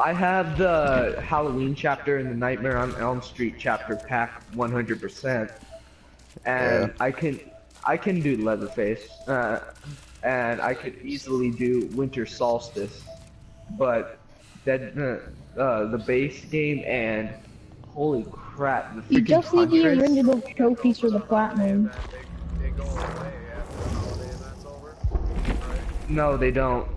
I have the Halloween chapter and the Nightmare on Elm Street chapter pack 100%, and I can I can do Leatherface, uh, and I could easily do Winter Solstice, but that uh, uh, the base game and holy crap, the You freaking just need the Huntress- original trophies for the platinum. They, they go away after the holiday event's over. Right? No, they don't.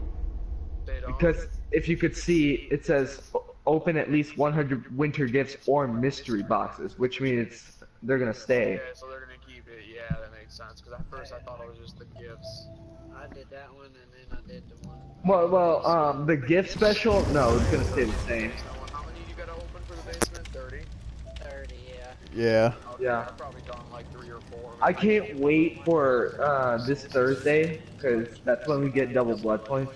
They don't. Because if you could see, it says open at least 100 winter gifts or mystery boxes, which means they're gonna stay. Okay, so they're gonna keep it. Yeah, that makes sense because at first I thought it was just the gifts. I did that one and then I did the one. Well, well, um, the gift special, no, it's gonna stay the same. How many you gotta open for the basement? Thirty. 30, yeah. Yeah. Yeah. I've probably done like three or four. I can't wait for uh, this Thursday because that's when we get double blood points.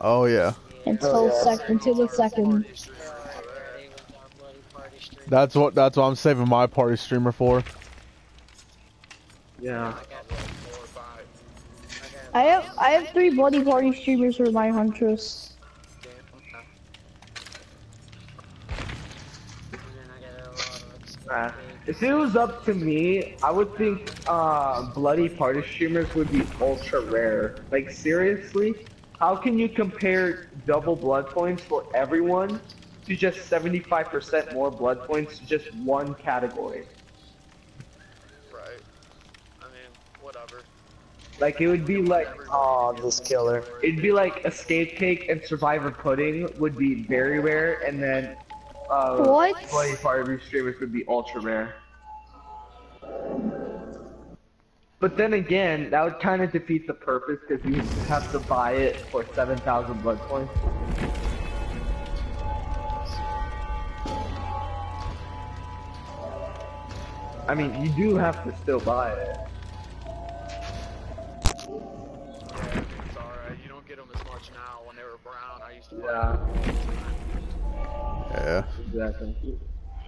Oh yeah. Until sec until the second. That's what that's what I'm saving my party streamer for. Yeah. I have I have three bloody party streamers for my huntress. Uh, if it was up to me, I would think uh, bloody party streamers would be ultra rare. Like seriously, how can you compare double blood points for everyone to just 75% more blood points to just one category? Right. I mean, whatever. Like it would be like Oh, this killer. it'd be like escape cake and survivor pudding would be very rare, and then uh, What? bloody party streamers would be ultra rare. But then again, that would kind of defeat the purpose because you have to buy it for 7,000 blood points. I mean, you do have to still buy it. Yeah, it's alright. You don't get them as much now. When they were brown, I used to. Yeah, Yeah. exactly.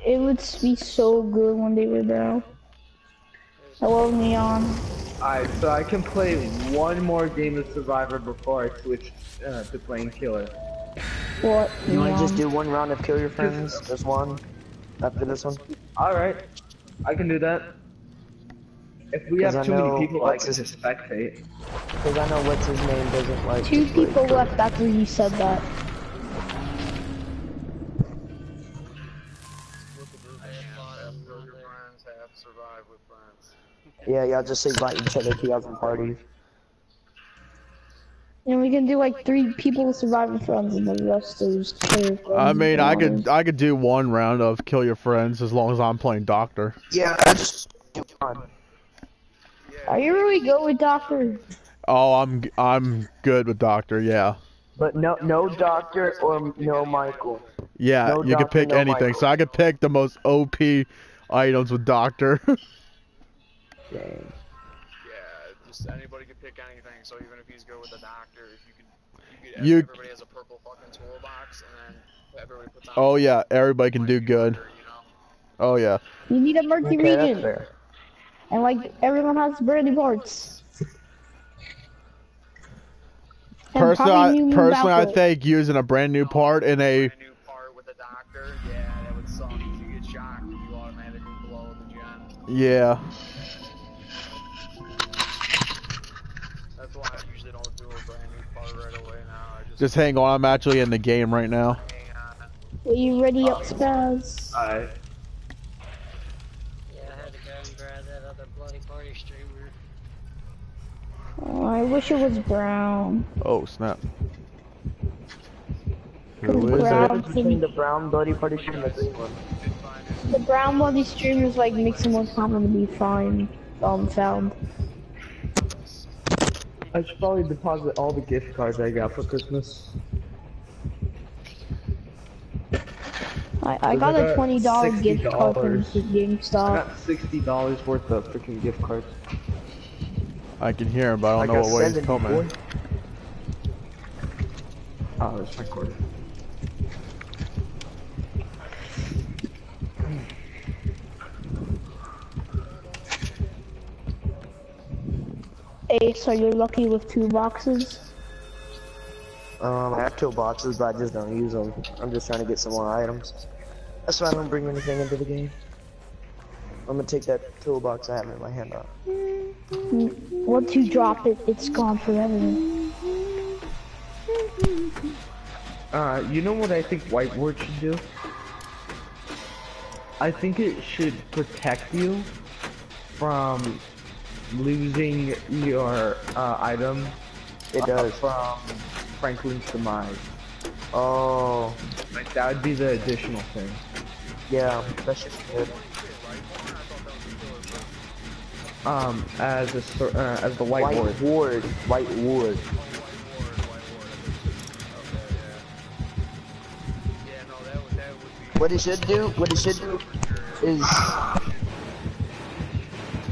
It would be so good when they were brown. Hello, Neon. Alright, so I can play one more game of Survivor before I switch uh, to playing Killer. What? You wanna just do one round of kill your friends? Just one? After this one? Alright, I can do that. If we have I too many people, I what's can his- just spectate. Because I know what's his name doesn't like Two people left after you said that. Yeah, y'all just invite each other to y'all's parties. And we can do like three people surviving friends and the rest is player I mean, I could I could do one round of kill your friends as long as I'm playing doctor. Yeah, I just do one. Are you really go with Doctor? Oh, I'm I'm good with doctor. Yeah. But no, no doctor or no Michael. Yeah, No you could doctor, pick no anything. Michael. So I could pick the most OP items with doctor. Dang. Yeah, just anybody could pick anything. So even if he's good with a doctor, if you could, you could You- everybody has a purple fucking toolbox, and then everybody puts on. oh yeah, everybody can do good. You know. Oh yeah. You need a murky Okay, region. And like everyone has brandy boards. Personally, I, personally, I think using a brand new oh, part in a Brand new part with a doctor, yeah, that would suck. If you get shocked, you automatically blow the gen. yeah. Just, Just hang on, I'm actually in the game right now. Are you ready up, Spaz? Alright. Yeah, I had to go and grab that other bloody party streamer. Oh, I wish it was brown. Oh snap. Who is brown it? Between the brown bloody party stream and the green one. The brown bloody streamers like makes it more common to be fine um found. I should probably deposit all the gift cards I got for Christmas. I, I I got a twenty dollar gift card from $60. I GameStop. got sixty dollars worth of freaking gift cards. I can hear him, but I I don't know what way he's 70, coming. boy. Oh, it's recorded. Ace, are you lucky with two boxes? Um, I have two boxes, but I just don't use them. I'm just trying to get some more items. That's why I don't bring anything into the game. I'm gonna take that toolbox I have in my hand off. Once you drop it, it's gone forever. Uh, you know what I think White Ward should do? I think it should protect you from losing your uh, item It uh, does. from Franklin's demise. Oh, Like that would be the additional thing. yeah, that's just good. um as a uh, as the white, White ward. ward. White ward. White ward, white ward. Okay, yeah. Yeah, no, that would that would be. What it should do, what it should do is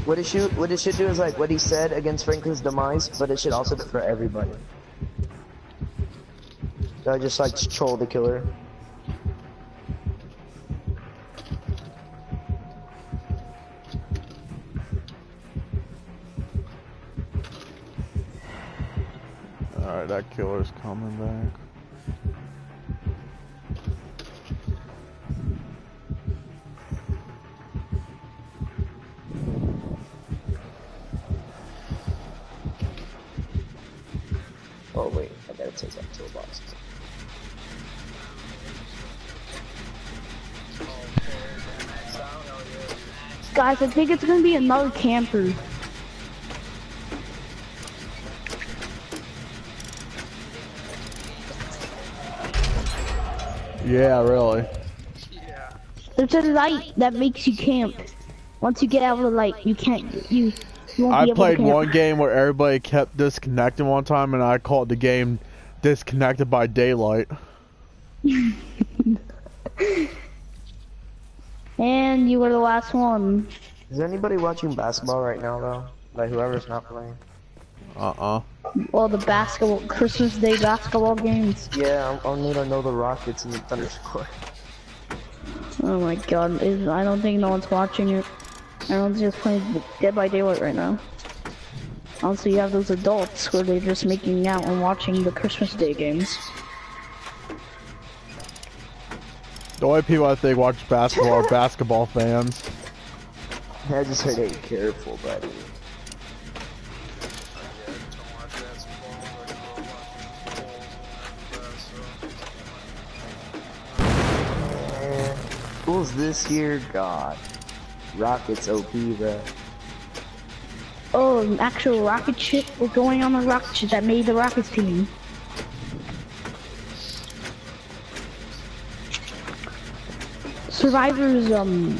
what it should what it should do is like what he said against Franklin's demise, but it should also be for everybody. So I just like troll the killer. Alright, that killer's coming back. Oh wait, I gotta take that toolbox. Guys, I think it's gonna be another camper. Yeah, really. Yeah. There's a light that makes you camp. Once you get out of the light, you can't. You, you won't I played one game where everybody kept disconnecting one time, and I called the game disconnected by daylight. And you were the last one. Is anybody watching basketball right now though? Like whoever's not playing? Uh-uh. Well, the basketball Christmas Day basketball games. Yeah, I, I need to know the Rockets and the Thunder score. Oh my God! I don't think no one's watching it. Everyone's just playing Dead by Daylight right now. Also, you have those adults where they're just making out and watching the Christmas Day games. The only people I think watch basketball are basketball fans. I just heard hey, careful, buddy. Man, Who's this year? God. Rockets OP, bro. Oh, an actual rocket ship. We're going on the rocket ship that made the Rockets team. Survivors um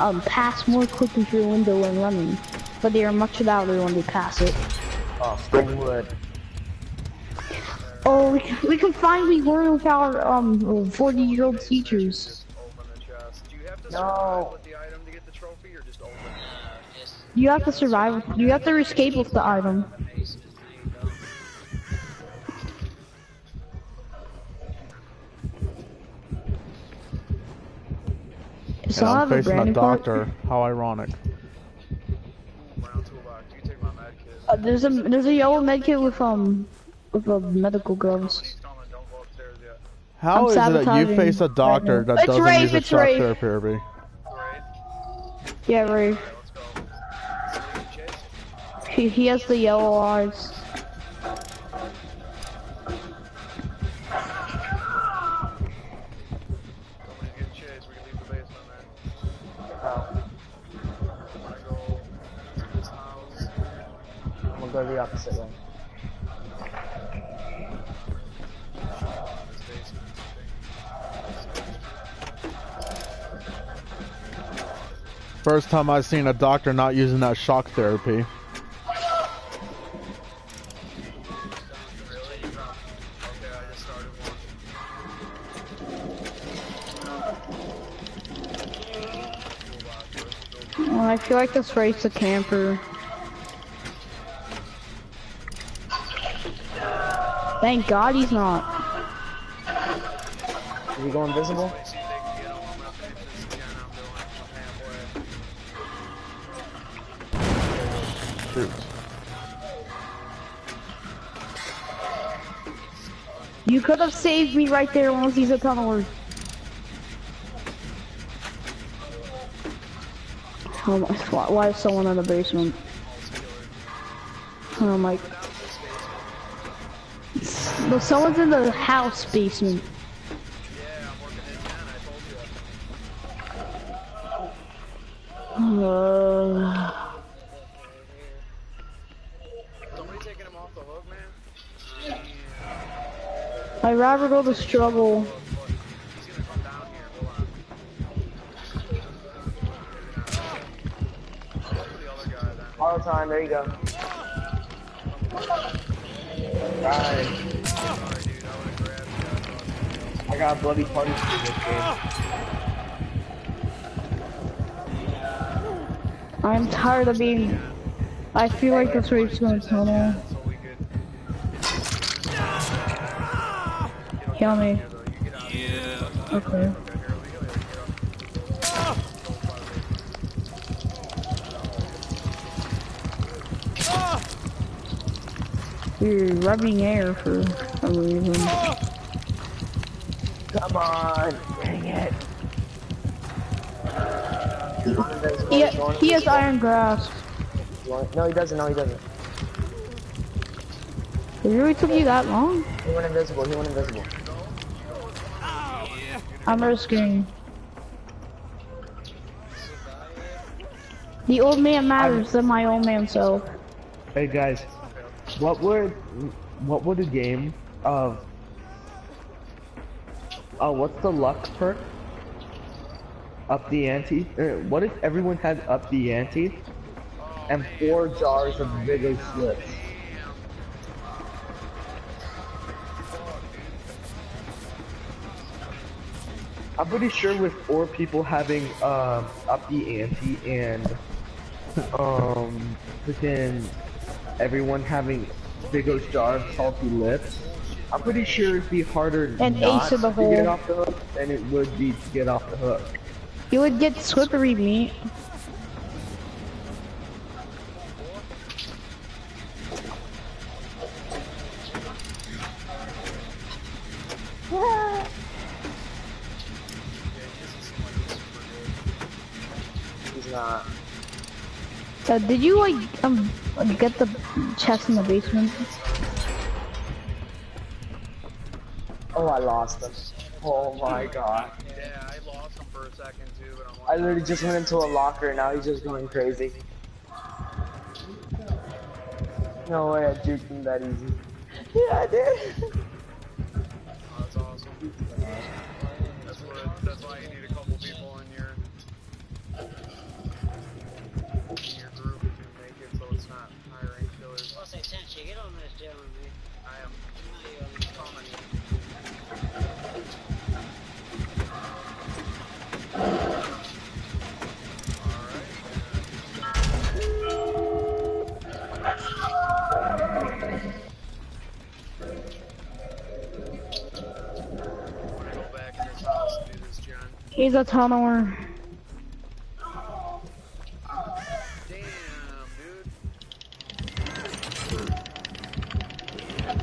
um pass more quickly through the window when running, but they are much louder when they pass it. Oh, Springwood. Oh, we can, we can finally learn with our um 40 year old teachers. Open the chest. Do you have to No. survive with the item to get the trophy, or just open it? Just You have to survive. You have to escape with the item. paste it, there. So And I I'm have a facing brand a new card. doctor. How ironic. Brown toolbox. You can take my med kit. Uh, there's a there's a yellow medkit with um with a medical gloves. He's coming. Don't go upstairs yet. How I'm is it that you face a doctor now. that It's doesn't Rafe, use a it's shock Rafe. therapy? Yeah, right. Let's go. Chase. He, he has the yellow eyes. Somebody's getting chased. We can leave the basement, man. I'm gonna go to this house. I'm gonna go the opposite way. First time I've seen a doctor not using that shock therapy. Oh, I feel like this Wraith's a camper. Thank God he's not. Is he go invisible? Let's see if they can get him. I'm gonna finish this again. I'm doing. I'm halfway. Shoot. You could have saved me right there once he's a tunneler. Oh my, why, why is someone in the basement? Oh my. No, someone's in the house basement. Yeah, I'm working it again. I told you. Uh. I'd rather go to struggle. Time. There you go. Right. I would have grabbed you. I thought I got bloody parties for this game. I'm tired of being. I feel like this Wraith's going to tunnel. so we could. Kill me. Yeah. Okay. You're rubbing air for a reason. Come on. Dang it. He, he has iron grasp. No, he doesn't. No, he doesn't. It really took you that long? He went invisible. He went invisible. I'm risking. The old man matters than my old man self. Hey guys, what would what would a game of oh what's the Lux perk? Up the ante. Uh, what if everyone had up the ante and four jars of bigger slips? I'm pretty sure with four people having um, up the ante and um freaking everyone having bigger jar of salty lips, I'm pretty sure it'd be harder And not ace of the to get off the hook than it would be to get off the hook. You would get slippery meat. He's not. Uh, did you like um get the chest in the basement? Oh, I lost him. Oh my god. Yeah, I lost him for a second too, but I'm like, I literally just went into a locker and now he's just going crazy. No way I juked him that easy. Yeah, I did. He's a tunneler.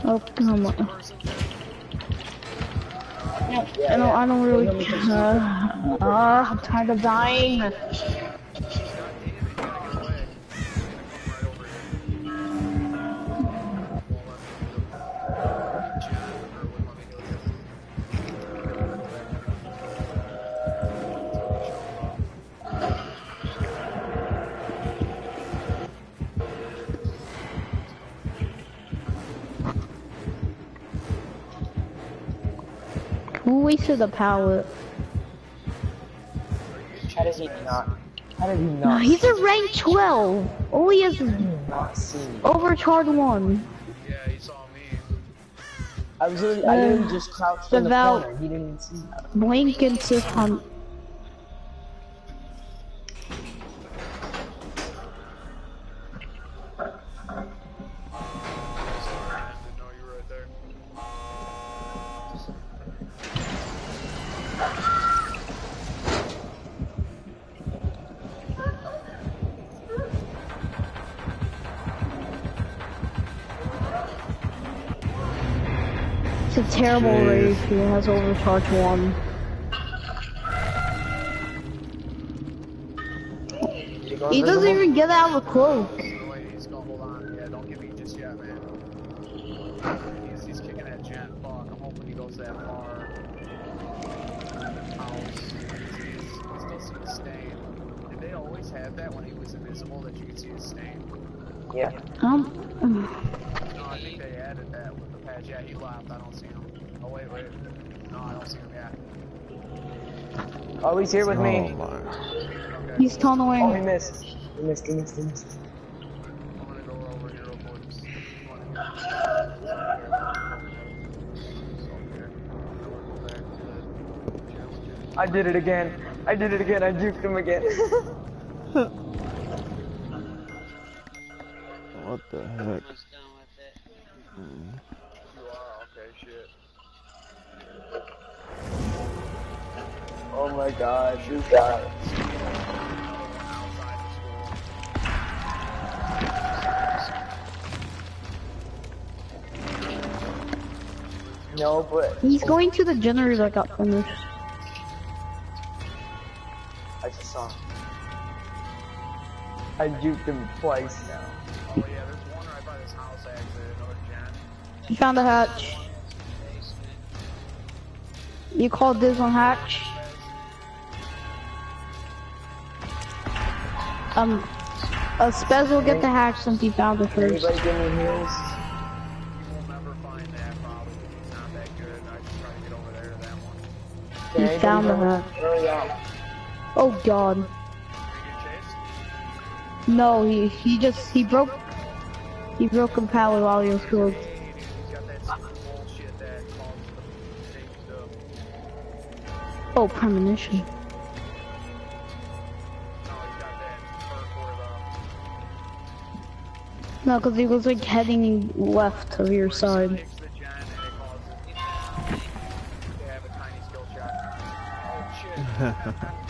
Oh come on. Person, I don't. I don't really. Uh, uh, I'm tired of dying. Who wasted the power. How did he not? How did he No, he's a rank 12. All he has is not overcharge one. Yeah, he saw me. I was literally, I literally just crouched in the Devout. corner. He didn't see me. Blink and sit hunt. A terrible Jeez. Wraith. He has overcharge one. He doesn't even get out of the cloak. Oh, he's here with oh me. My. He's tunneling. Oh, he missed. He missed, he missed, he missed. I did it again. I did it again. I juked him again. what the heck? Mm. Oh my god, this guy. Outside. No, but He's going to the generator that got finished. I just saw him. I juked him twice now. Oh yeah, there's one right by this house actually, another gen. He found a hatch. You called this on hatch? Um, a Spez will get the hatch since he found it first. Anybody give me heals? You will never find that probably because he's not that good. I just try to get over there to that one. He found the hatch. Oh god. Are you getting chased? No, he he just he broke he broke a pallet while he was killed. Hey, dude, No, because he was like heading left of your side.